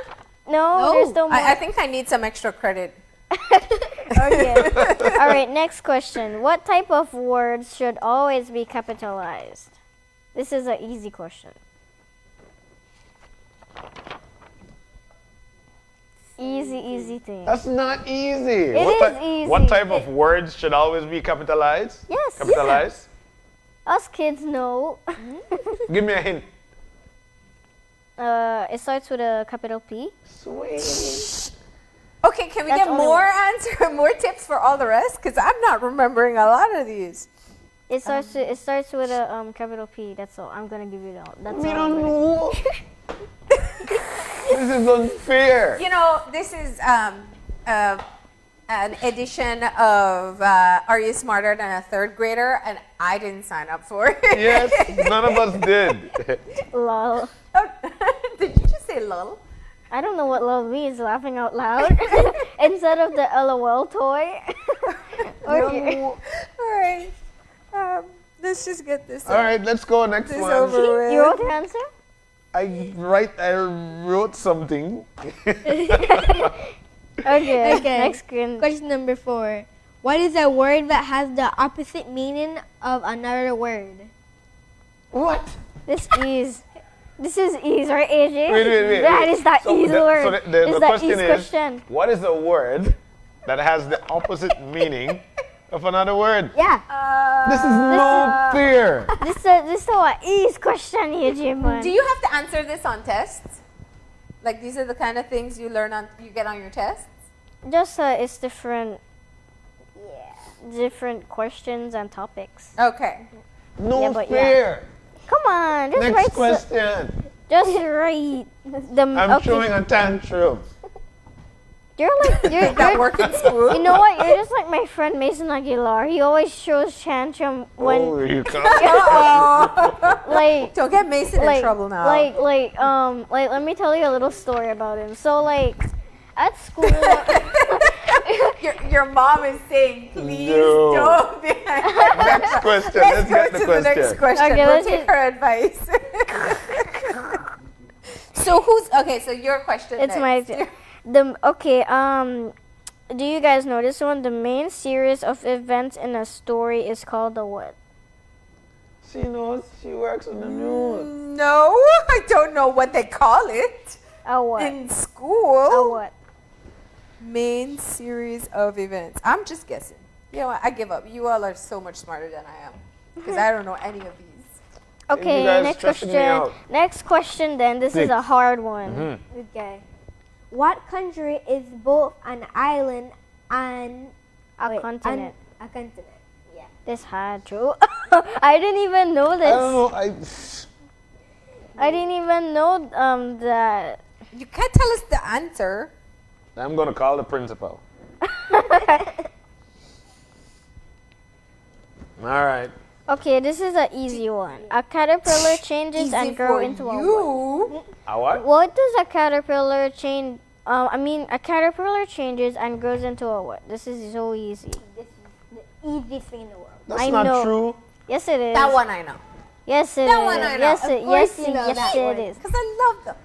no, No. there's still more. I, I think I need some extra credit. okay. All right, next question. What type of words should always be capitalized? This is an easy question. Easy, easy thing. That's not easy. It what is easy. What type of words should always be capitalized? Yes. Capitalized? Us kids know. Give me a hint. Uh, it starts with a capital P. Sweet. Okay, can we That's get only more answer, more tips for all the rest? Because I'm not remembering a lot of these. It starts. with, it starts with a um, capital P. That's all. I'm gonna give you that. That's We all. I'm don't know. this is unfair. You know, this is um, uh, an edition of uh, Are You Smarter Than a Third Grader? And I didn't sign up for it. Yes, none of us did. Lol. Oh, did you just say lol? I don't know what lol means. Laughing out loud instead of the LOL toy. or you- All right. Um, let's just get this, All right, let's go next this one. over with. you wrote the answer. I write. I wrote something. Okay. Okay. Next question. Question number four. What is a word that has the opposite meaning of another word? what? This is. This is ease, right, AJ? Wait, wait, wait. That wait. is that So ease the- word. So the, the, Is the that question is, question? what is a word that has the opposite meaning of another word? Yeah. This is no fair. This is this is a ease question, here, man. Do you have to answer this on tests? Like these are the kind of things you learn on you get on your tests? Just uh, it's different. Yeah. Different questions and topics. Okay. No Yeah, but yeah. fair. Come on, just Next write. s- question. Just write the. I'm okay. throwing a tantrum. You're like you're, That you're work in school? You know what? You're just like my friend Mason Aguilar. He always shows tantrum when oh, you can't. like Don't get Mason like in trouble now. like like um like let me tell you a little story about him. So like at school your, your mom is saying, please No. don't be. Next question. Let's Let's go get to the the next question. question. Okay, we'll let's take just- her advice. so who's okay? So your question. it's next. my the okay um do you guys know this one? The main series of events in a story is called the what? She knows. She works on the news. No, I don't know what they call it A what? in school. A what? Main series of events. I'm just guessing. You know what? I give up. You all are so much smarter than I am because I don't know any of these. Okay, next question. Next question then. This is a hard one. Mm-hmm. Okay. What country is both an island and A wait, continent. and a continent? Yeah. This hard, true. I didn't even know I don't this. know. I. I didn't even know um that. You can't tell us the answer. I'm gonna call the principal. All right. Okay, this is an easy one. A caterpillar changes Easy and grows for into a what? A what? What does a caterpillar change? Um, I mean, a caterpillar changes and grows into a what? This is so easy. This is the easiest thing in the world. That's I not know. true. Yes, it is. That one I know. Yes, it That is. one I know. Yes, Of it, yes, you know yes, that it one. is. Because I love them.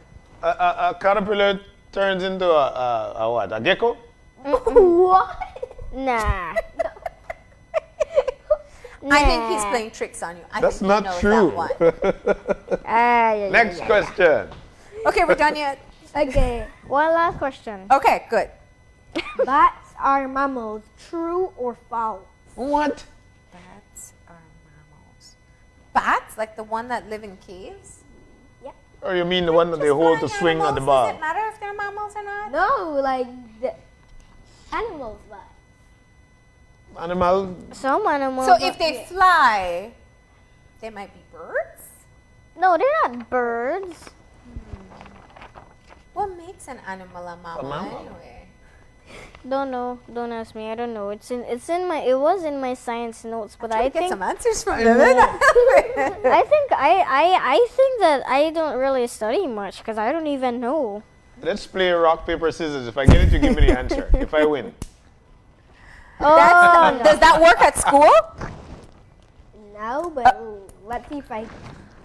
A, a, a caterpillar turns into a, a, a what? A gecko? what? Nah. I think he's playing tricks on you. I That's think not true. That one. Ah, yeah, yeah, Next yeah. question. Okay, we're done yet? Okay. One last question. Okay, good. Bats are mammals. True or false? What? Bats are mammals. Bats, like the one that live in caves? Or you mean the one that they hold to Flying swing on the animals, ball? Does it matter if they're mammals or not? No, like the animals. But Animal? Some animals. So if they fly, they might be birds? no, they're not birds. What makes an animal a mammal, mammal? anyway? Don't know. Don't ask me. I don't know. It's in. It's in my. It was in my science notes, but I Get think. some answers from I them. I think I, I I think that I don't really study much because I don't even know. Let's play rock, paper, scissors. If I get it, you give me the answer. If I win. Oh, That's, no. Does that work at school? no, but let's see if I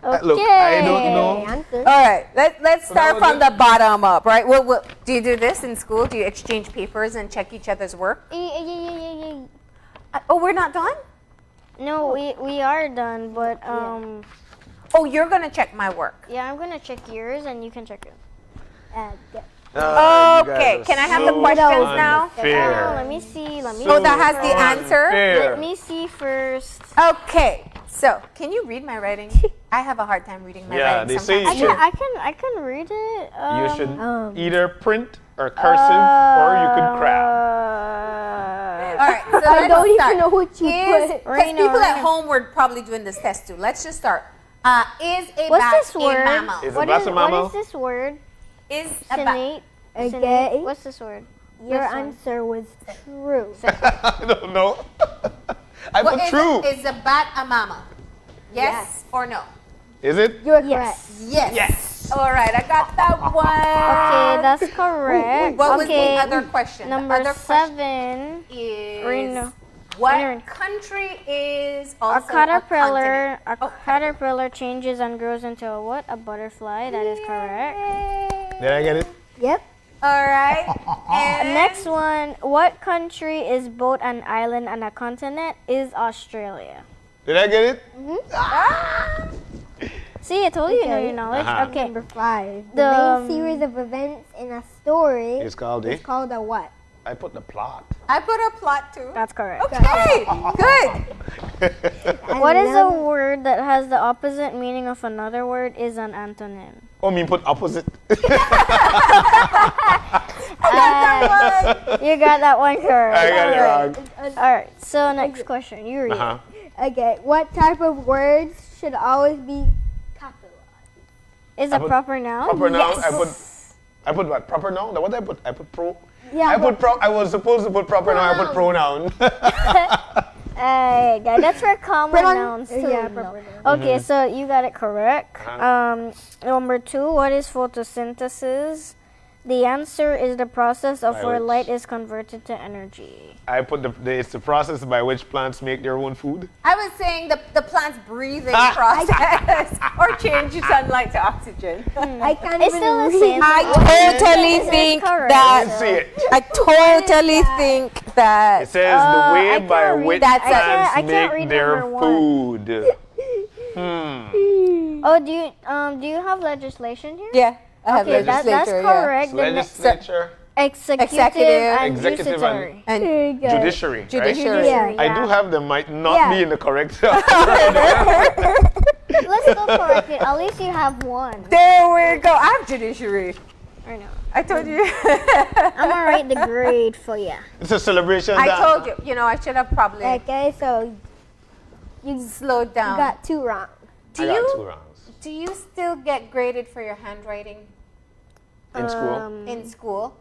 okay. Look, I don't know. answer. All right, let, let's start from the bottom up, right? Well, well, do you do this in school? Do you exchange papers and check each other's work? Yeah, yeah, yeah, yeah, yeah. Uh, oh, we're not done? No, we we are done, but um, Oh, you're going to check my work. yeah, I'm gonna check yours and you can check it. Uh, get- You guys Okay, can I have the so questions now? Oh, let me see. Let me. Oh, see that has the answer? Unfair. Let me see first. Okay, so can you read my writing? I have a hard time reading my Yeah, writing. they say sometimes. you I should. can I can I can read it. Um, You should Um, either print or cursive, or you could crab. Uh, All right, so I let's don't start. even know what you Is, put. because Right now, people right at home were probably doing this test too. Let's just start. Uh, is a What's bat this a mammal? Is a bat is a mammal? is this word? Is a bat? Okay. Sinead? What's this word? Your This one. answer was true. I don't know. I What put true. A, is a bat a mammal? Yes, Yes. or no? Is it? You're Yes. Yes. Yes. All right, I got that one. Okay, that's correct. What was the other question? Number the other question seven. is Reno. what Reno. country is A caterpillar, a, continent? Oh. caterpillar changes and grows into a what? A butterfly. That is correct. Did I get it? Yep. All right. And Next one. What country is both an island and a continent? Is Australia. Did I get it? Mm. Ah, See, I told you, you know Okay. your knowledge. Uh-huh. Okay. Number five. The, The, um, main series of events in a story It's called is it. called a what? I put the plot. I put a plot too. That's correct. Okay, good. What is a word that has the opposite meaning of another word? Is an antonym. Oh, me put opposite. Uh, you got that one correct. I got it wrong. All right. So next question. You read. it. Uh-huh. Okay. What type of words should always be capitalized? Is I a put proper noun? Proper noun. I Yes. put. I put what? Proper noun. What did I put? I put pro. Yeah. I put pro. I was supposed to put proper noun. I put pronoun. Uh, yeah, that's for common Pronoun- nouns too. yeah, no. proper noun. Okay, so you got it correct. Uh-huh. Um, number two, what is photosynthesis? The answer is the process of By where which- light is converted to energy. I put the, the. It's the process by which plants make their own food. I was saying the, the plant's breathing process or change sunlight to oxygen. I can't It's even still the read. same. I totally It's think correct. that- Let's see it. I totally think that. It that says Uh, the way can't by which That's it. plants I can't- I can't make their food. Hmm. Oh, do you um do you have legislation here? yeah. I have Okay, that, that's legislature, yeah. correct. The Legislature, executive, Executive. and Executive and- judiciary. And There you go. judiciary, right? Judiciary. Yeah. I do have them. Might not Yeah. be in the correct. Let's go correct it. At least you have one. there we go. I have judiciary. I know. I told you. I'm gonna write the grade for you. it's a celebration. I that- told you. You know, I should have probably Okay, so you slowed down. You got two wrong. do I got you two rounds do you still get graded for your handwriting in school. Um, in school?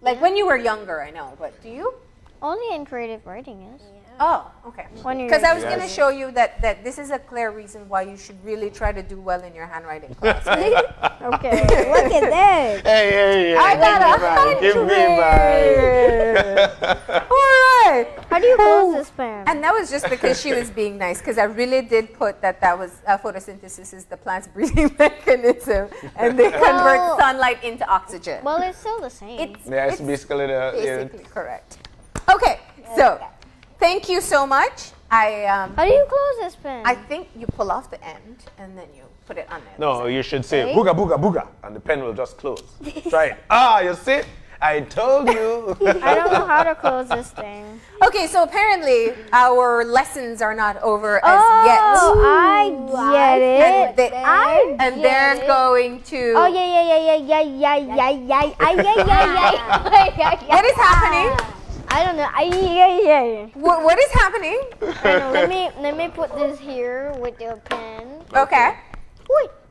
Like when you were younger, I know, but do you? Only in creative writing is. Oh, okay. When you're Because I was Yes. going to show you that, that this is a clear reason why you should really try to do well in your handwriting class. okay. Look at that. Hey, hey, hey! I got a me mine. Give me mine. All right. How do you close this pen? And And that was just because she was being nice, because I really did put that that was uh, photosynthesis is the plant's breathing mechanism, and they convert Well- sunlight into oxygen. Well, it's still the same. it's Yeah, it's basically the. yeah. basically correct. Okay, so thank you so much. I um, How do you close this pen? I think you pull off the end and then you put it on there. No, you should say Right? booga booga booga, and the pen will just close. Try it. Ah, you see? I told you. I don't know how to close this thing. Okay, so apparently our lessons are not over as yet. oh. I get And, it. they, I and get they're it. going to. Oh yeah yeah yeah yeah yeah yeah yeah yeah yeah yeah yeah yeah yeah. What is happening? I don't know. I, yeah yeah yeah. What, what is happening? I know. Let me let me put this here with your pen. Okay.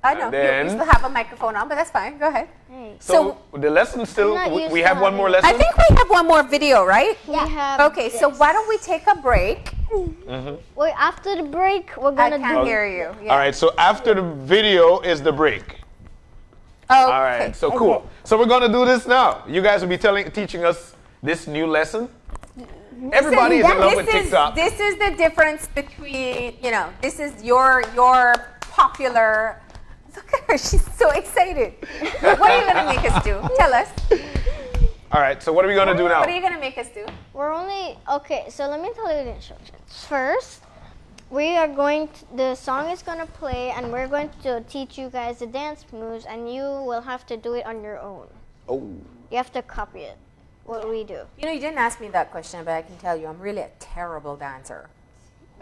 Wait. I know. And You- you still have a microphone on, but that's fine. Go ahead. Hey. So, the lesson still, we, we have one more lesson? I think we have one more video, right? We have. Okay, so why don't we take a break? Mm -hmm. Wait. After the break, we're gonna do... I can't hear you. Yeah. All right. So after the video is the break. Oh, okay. All right. So cool. So we're gonna do this now. You guys will be telling, teaching us this new lesson. Everybody is in love with this is, TikTok. This is the difference between, you know, this is your your popular. Look at her, she's so excited. what are you gonna make us do? Tell us. All right. So what are we gonna do now? What are you gonna make us do? We're only okay. So let me tell you the instructions. First, we are going. To, the song is gonna play, and we're going to teach you guys the dance moves, and you will have to do it on your own. Oh. You have to copy it. What we do. You know, you didn't ask me that question, but I can tell you, I'm really a terrible dancer.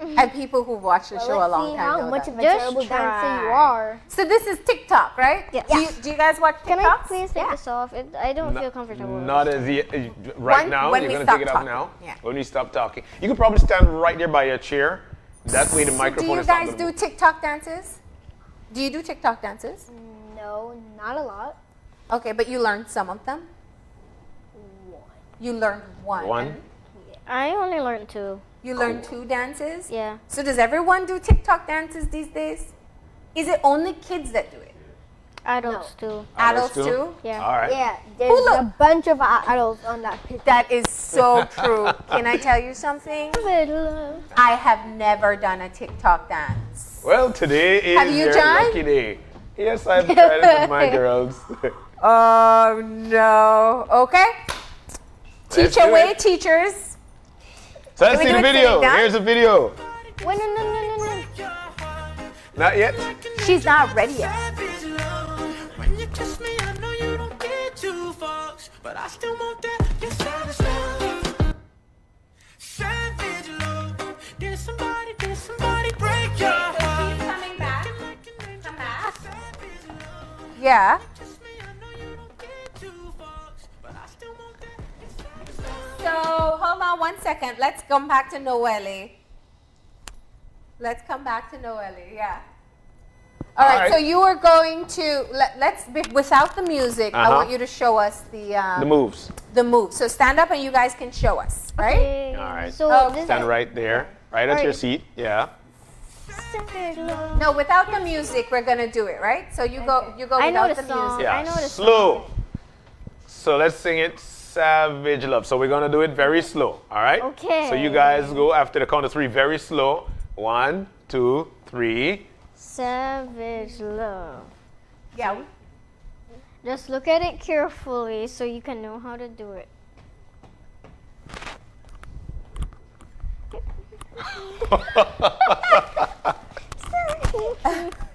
And people who watch the show a long see time how know much that. of a Just terrible dancer you try. are. So this is TikTok, right? Yes. Do you, do you guys watch TikTok? Can I please take this off? It, I don't feel comfortable. Not as the, uh, right When- now. when You're we gonna take it off talking. now. Yeah. When we stop talking, you can probably stand right there by your chair. That way the microphone. Do you is guys do. TikTok dances? Do you do TikTok dances? No, not a lot. Okay, but you learned some of them? One. You learned one. One. I only learned two. You learned two dances? Yeah. So does everyone do TikTok dances these days? Is it only kids that do it? Adults too. Adults, too? too? Yeah. All right. Yeah, there's look- a bunch of adults on that picture. That is so true. Can I tell you something? I have never done a TikTok dance. Well, today is Have you your done? lucky day. Yes, I've tried it with my girls. Oh no. Okay. Let's Teach away, it. teachers. So let's see the video. Here's the video. Wait, no, no, no, no, no. Not yet. She's not ready yet. Savage love. When you kiss me, I know you don't get two fucks, but I still want that. Your savage love. Savage love. Did somebody, did somebody break your heart? Coming So hold on one second. Let's come back to Noelle. Let's come back to Noelle. Yeah. All All right, right. So you are going to let, let's be, without the music. I Uh-huh. want you to show us the um, The moves. the move. So stand up and you guys can show us, right? Okay, All right. So Oh, this Stand right there, right at All your seat. Yeah. No, without the music, we're gonna do it, right? So you go, you go I know without the the, song. music. Yeah. I know the slow. So let's sing it Savage Love. So we're gonna do it very slow. All right. Okay. So you guys go after the count of three, very slow. One, two, three. Savage love. Yeah. Just look at it carefully so you can know how to do it.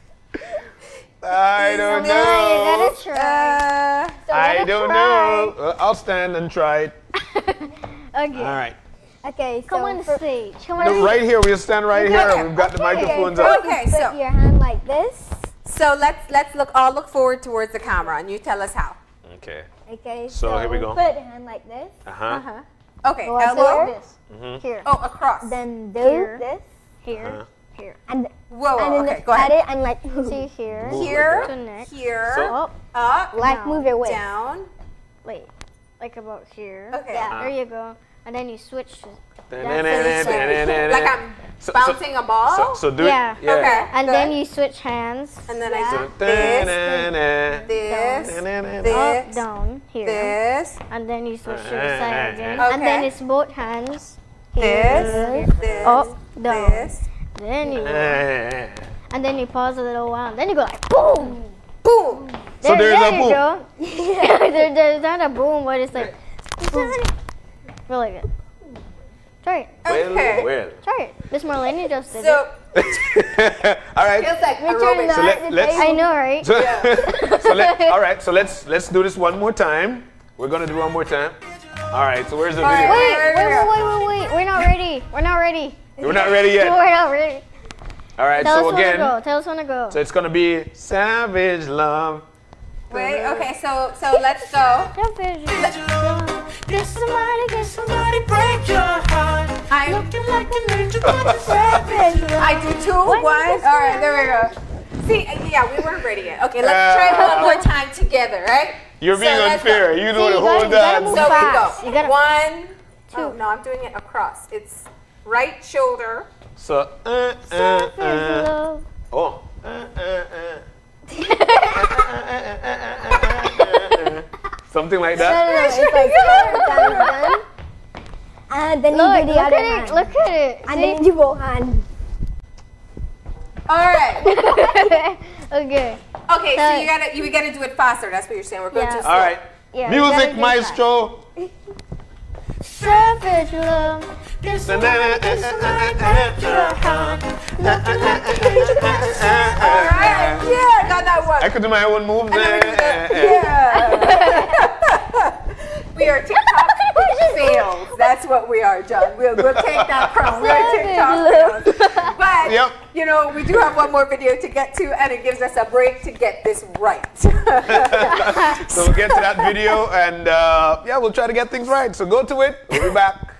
I don't No, you know. gotta try. Uh, I don't try. know. Well, I'll stand and try it. Okay. All right. Okay, so Come on for- stage. Come on. No, right here. We'll stand right here. Okay, We've got the microphones okay. up. Okay, put so your hand like this. so let's let's look all look forward towards the camera and you tell us how. Okay. Okay, So here we go. Put your hand like this. Uh huh. Uh-huh. Okay, Go up elbow. there. This. Here. Oh, across. Then do Here. this. Here. Uh-huh. Here. And, Whoa, and whoa, then okay, go ahead. it and like See here. Move Here, like To neck. here, So- Up. up, like down. move your waist. down. Wait. Like about here. Okay. Yeah. There you go. And then you switch. it. Like I'm So- so- bouncing a ball. So, so do Yeah. it. Yeah. Okay. And then you switch hands. And then Yeah. I So, do this, da-na-na. this, Up, this, down, here. this. And then you switch to the side again. And then it's both hands. This, this, Oh, no. this. Then you eh, eh, eh, eh. and then you pause a little while. And then you go like boom. Boom. So There, there's there a you boom. go. there, there's not a boom, but it's like boom. Feel like it. Try it. Okay. Well, Try it. Miss Marleni just did So well. All right. feels like aerobics. So let- let's- it. I know, right? So, so let, all right, so let's let's do this one more time. We're gonna do one more time. All right, so where's the All right. video? Wait, Wait, wait, wait, wait, wait, wait, wait. We're not ready. We're not ready. We're not ready yet. We're not ready. All right, Tell so us when to again, go. Tell us when to go. so it's gonna be savage love. Wait, okay, so so let's go. Don't fidget. Get somebody, get somebody, break your heart. I Looking like an angel, but it's savage. I do two, one. All right, there we go. See, uh, yeah, we weren't ready yet. Okay, let's try it one more time together, right? You're So being let's unfair. You know See, the you whole gotta- you gotta dance. move So fast. we You go. gotta- One. Oh, no, I'm doing it across. It's right shoulder. So, uh, uh, uh, oh. Uh, uh, uh. Something like No, no, that. no. It's like four times done. And then you Look, do the look other at hand. it. Look at it. And then you do both hands. All right. okay. Okay, so So- you gotta you gotta do it faster. That's what you're saying. We're going Yeah. too slow. All right. Yeah. you gotta Music do maestro. that. Savage love. All right. Yeah, I got that one. I could do my own moves. Yeah. we are TikTok fails. That's what we are, John. We'll, we'll take that crown. We're TikTok fails. But, Yep. you know, we do have one more video to get to, and it gives us a break to get this right. So we'll get to that video and uh, yeah, we'll try to get things right. So go to it. We'll be back.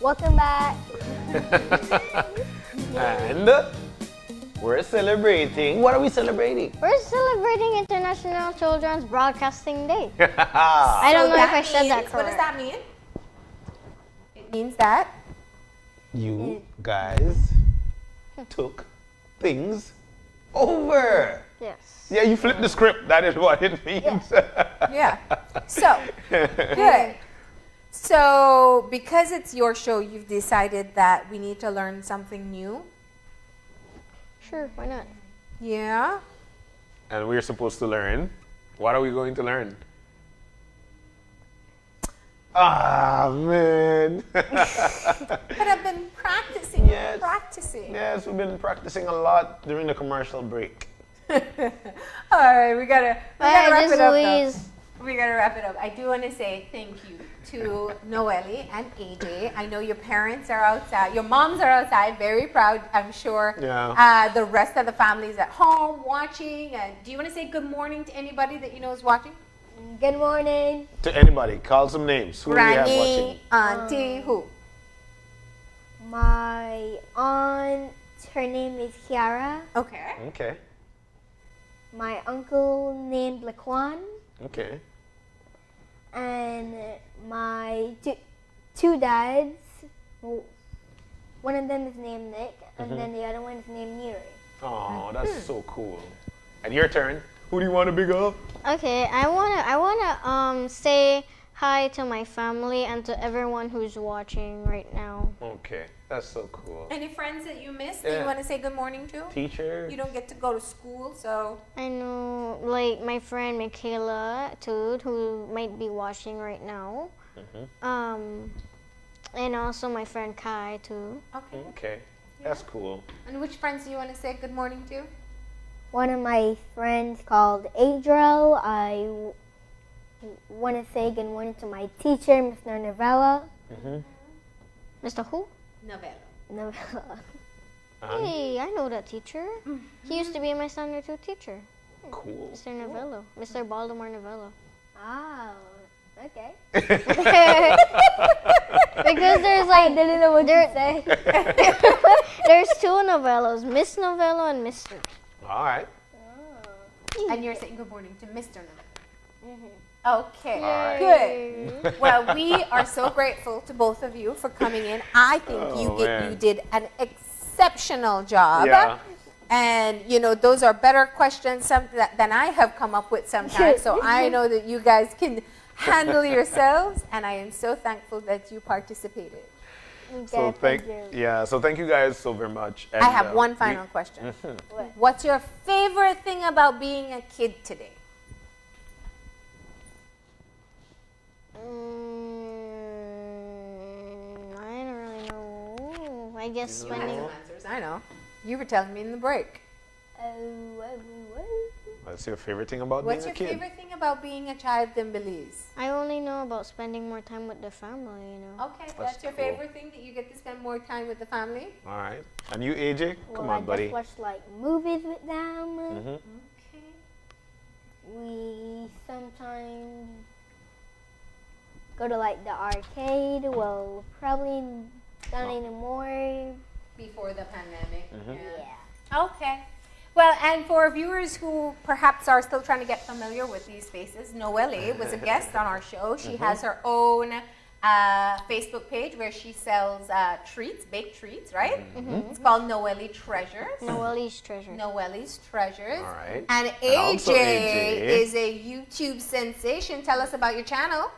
Welcome back. and we're celebrating. What are we celebrating? We're celebrating International Children's Broadcasting Day. I don't know if I said that means- What does that mean? It means that you guys hmm. took things over. Yes. Yeah, you flipped the script. That is what it means. Yeah. So, good. So, because it's your show, you've decided that we need to learn something new. Sure, why not? Yeah. and we're supposed to learn. What are we going to learn? Ah, man. But I've been practicing. Yes. Practicing. yes, we've been practicing a lot during the commercial break. All right, we gotta, we gotta Alright, wrap this it is up. though. Louise. We gotta wrap it up. I do want to say thank you to Noelle and AJ. I know your parents are outside, your moms are outside, very proud. I'm sure. Yeah. Uh, the rest of the families at home watching. And do you want to say good morning to anybody that you know is watching? Good morning. To anybody, call some names. Who do we have Granny, watching? auntie, who? My aunt, her name is Kiara. Okay. Okay, My uncle named Laquan. okay. And my two, two dads. w- One of them is named Nick, and then the other one is named Neri. Oh, that's so cool. And your turn. Who do you want to big up? Okay, I wanna I wanna um say hi to my family and to everyone who's watching right now. Okay, that's so cool. Any friends that you missed that you want to say good morning to? Teacher. You don't get to go to school, so I know like my friend Michaela too, who might be watching right now. Mhm. Um and also my friend Kai too. okay. Okay, that's cool. And which friends do you want to say good morning to? One of my friends called Adriel. I want to say good morning to my teacher, Mr. Novella. Mhm. Mr. Who? Novello. Novella. And uh-huh. Hey, I know that teacher. He used to be my standard two teacher, cool. Mr. Novello, Mr. Baltimore Novello. Oh, okay. Because there's like Didn't know what There- to say. there's two Novellos, Miss Novello and Mr. All right. Oh. And you're saying good morning to Mr. Novello. Mm-hmm. Okay. right. Good. Well, we are so grateful to both of you for coming in. I think you Oh, get, you did an exceptional job. Yeah. And you know those are better questions some, that, than I have come up with sometimes. so I know that you guys can handle yourselves, and I am so thankful that you participated. So Okay, thank, you. yeah. So thank you guys so very much. I have uh, one we- final question. What? What's your favorite thing about being a kid today? Mm, I don't really know. I guess I have spending. some answers. I know. You were telling me in the break. Oh, what, what? What's your favorite thing about What's being a kid? What's your favorite thing about being a child in Belize? I only know about spending more time with the family. You know. Okay, that's, your cool. favorite thing that you get to spend more time with the family. All right. And you, AJ? Well, Come I on, buddy. just watch like movies with them. Mhm. Okay. We sometimes go to like the arcade. Well, probably not anymore. Before the pandemic. Mhm. Yeah. Okay. Well, and for viewers who perhaps are still trying to get familiar with these faces, Noelle was a guest on our show. She has her own uh, Facebook page where she sells uh, treats, baked treats, right? Mm -hmm. It's called Noelle Treasures. Noelle's Treasures. Noelle's Treasures. All right. And And AJ, AJ. is a YouTube sensation. Tell us about your channel.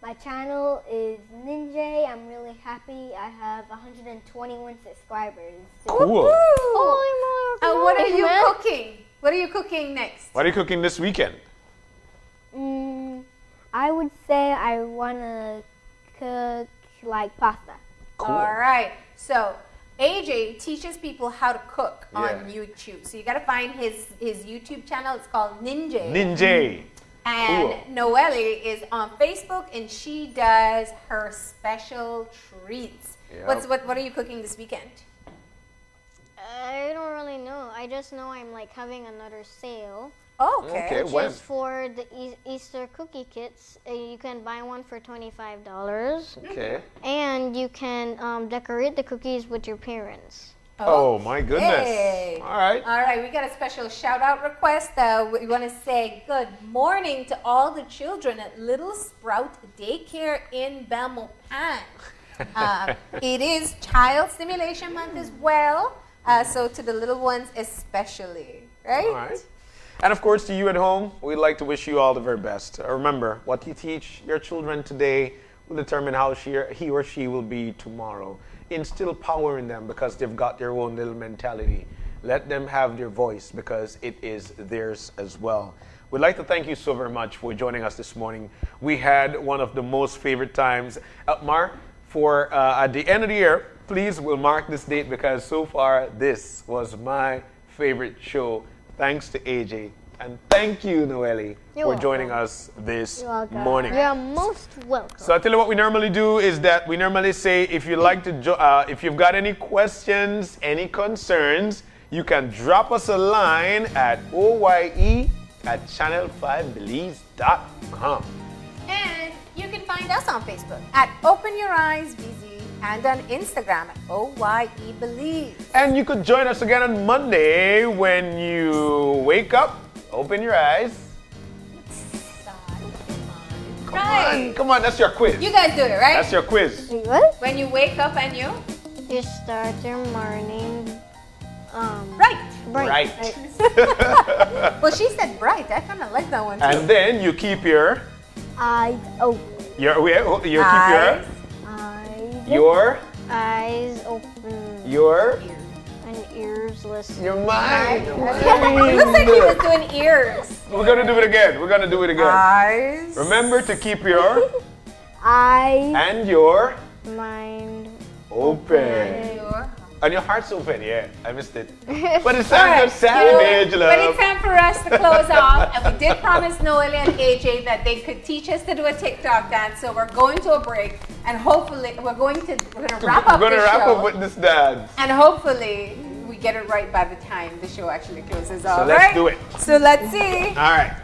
My channel is Ninjay. I'm really happy. I have 121 subscribers. Cool. Woo! And what are you man. cooking? What are you cooking next? What are you cooking this weekend? Mm, I would say I want to cook like pasta. Cool. All right. So AJ teaches people how to cook on Yeah. YouTube. So you got to find his his YouTube channel. It's called Ninjay. Ninjay. And Cool. Noelle is on Facebook, and she does her special treats. Yep. What's what? What are you cooking this weekend? I don't really know. I just know I'm like having another sale, Oh, Okay. which when? is for the e- Easter cookie kits. Uh, you can buy one for twenty-five dollars, Okay. and you can um, decorate the cookies with your parents. Oh, my goodness. Hey. All right. All right, we got a special shout out request. Uh, we want to say good morning to all the children at Little Sprout Daycare in Belmopan. Uh, it is Child Stimulation Month as well, uh, so to the little ones especially, right? All right. And of course, to you at home, we'd like to wish you all the very best. Uh, remember, what you teach your children today will determine how she or, he or she will be tomorrow. Instill power in them because they've got their own little mentality. Let them have their voice because it is theirs as well. We'd like to thank you so very much for joining us this morning. We had one of the most favorite times. Uh, Mar, for uh, at the end of the year, please we'll mark this date because so far this was my favorite show. Thanks to AJ. And thank you, Noelle, You're for joining welcome. us this morning. You're most welcome. So I tell you what we normally do is that we normally say if you like to, jo- uh, if you've got any questions, any concerns, you can drop us a line at oye at channel5belize.com. And you can find us on Facebook at Open Your Eyes BZ and on Instagram at OYE Belize. And you could join us again on Monday when you wake up, open your eyes. Come Right. on, come on, that's your quiz. You guys do it, right? That's your quiz. What? when you wake up and you You start your morning. Um, right. bright. Right. Well, she said bright. I kind of like that one too. and then you keep your Eyes open. your your, your Eyes. Eyes. keep your Eyes open your ears listen. your mind. It looks like he was doing ears. We're gonna do it again. We're gonna do it again. Eyes. Remember to keep your Eyes. and your Mind. open. Your- And your heart's open, yeah. I missed it. But it's time right, for Savage you- But it's time for us to close off. And we did promise Noelle and AJ that they could teach us to do a TikTok dance. So we're going to a break, and hopefully we're going to we're going to wrap up We're gonna the wrap show, up with this dance. and hopefully we get it right by the time the show actually closes off. So let's right? do it. So let's see. All right.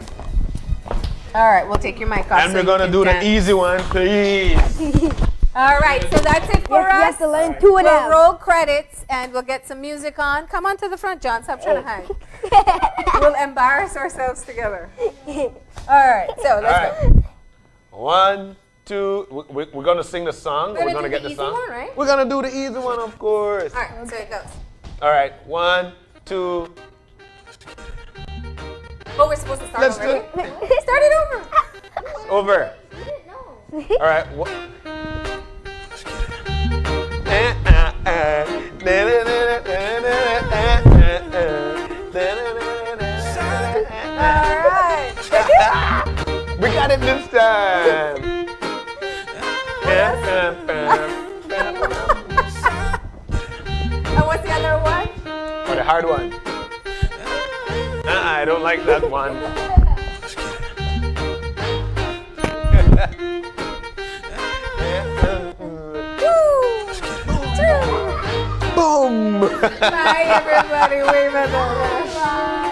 All right, we'll take your mic off. And so we're gonna can do the easy one, please. All right, so that's it for Yes, you us. have to learn two of we'll them. roll credits and we'll get some music on. Come on to the front, John. Stop trying to hide. we'll embarrass ourselves together. All right, so All let's right. go. One, two. we- we- We're gonna sing the song. We're We're gonna gonna do get the the easy song. one, right? We're gonna do the easy one, of course. All right, so it goes. All right. One, two. Oh, we're supposed to start Let's over. do Start it over. Over. All right. Wha- All right. We got it this time. And what's the other one? Oh, the hard one. Uh-uh, I don't like that one. Bye, everybody. Wave at them.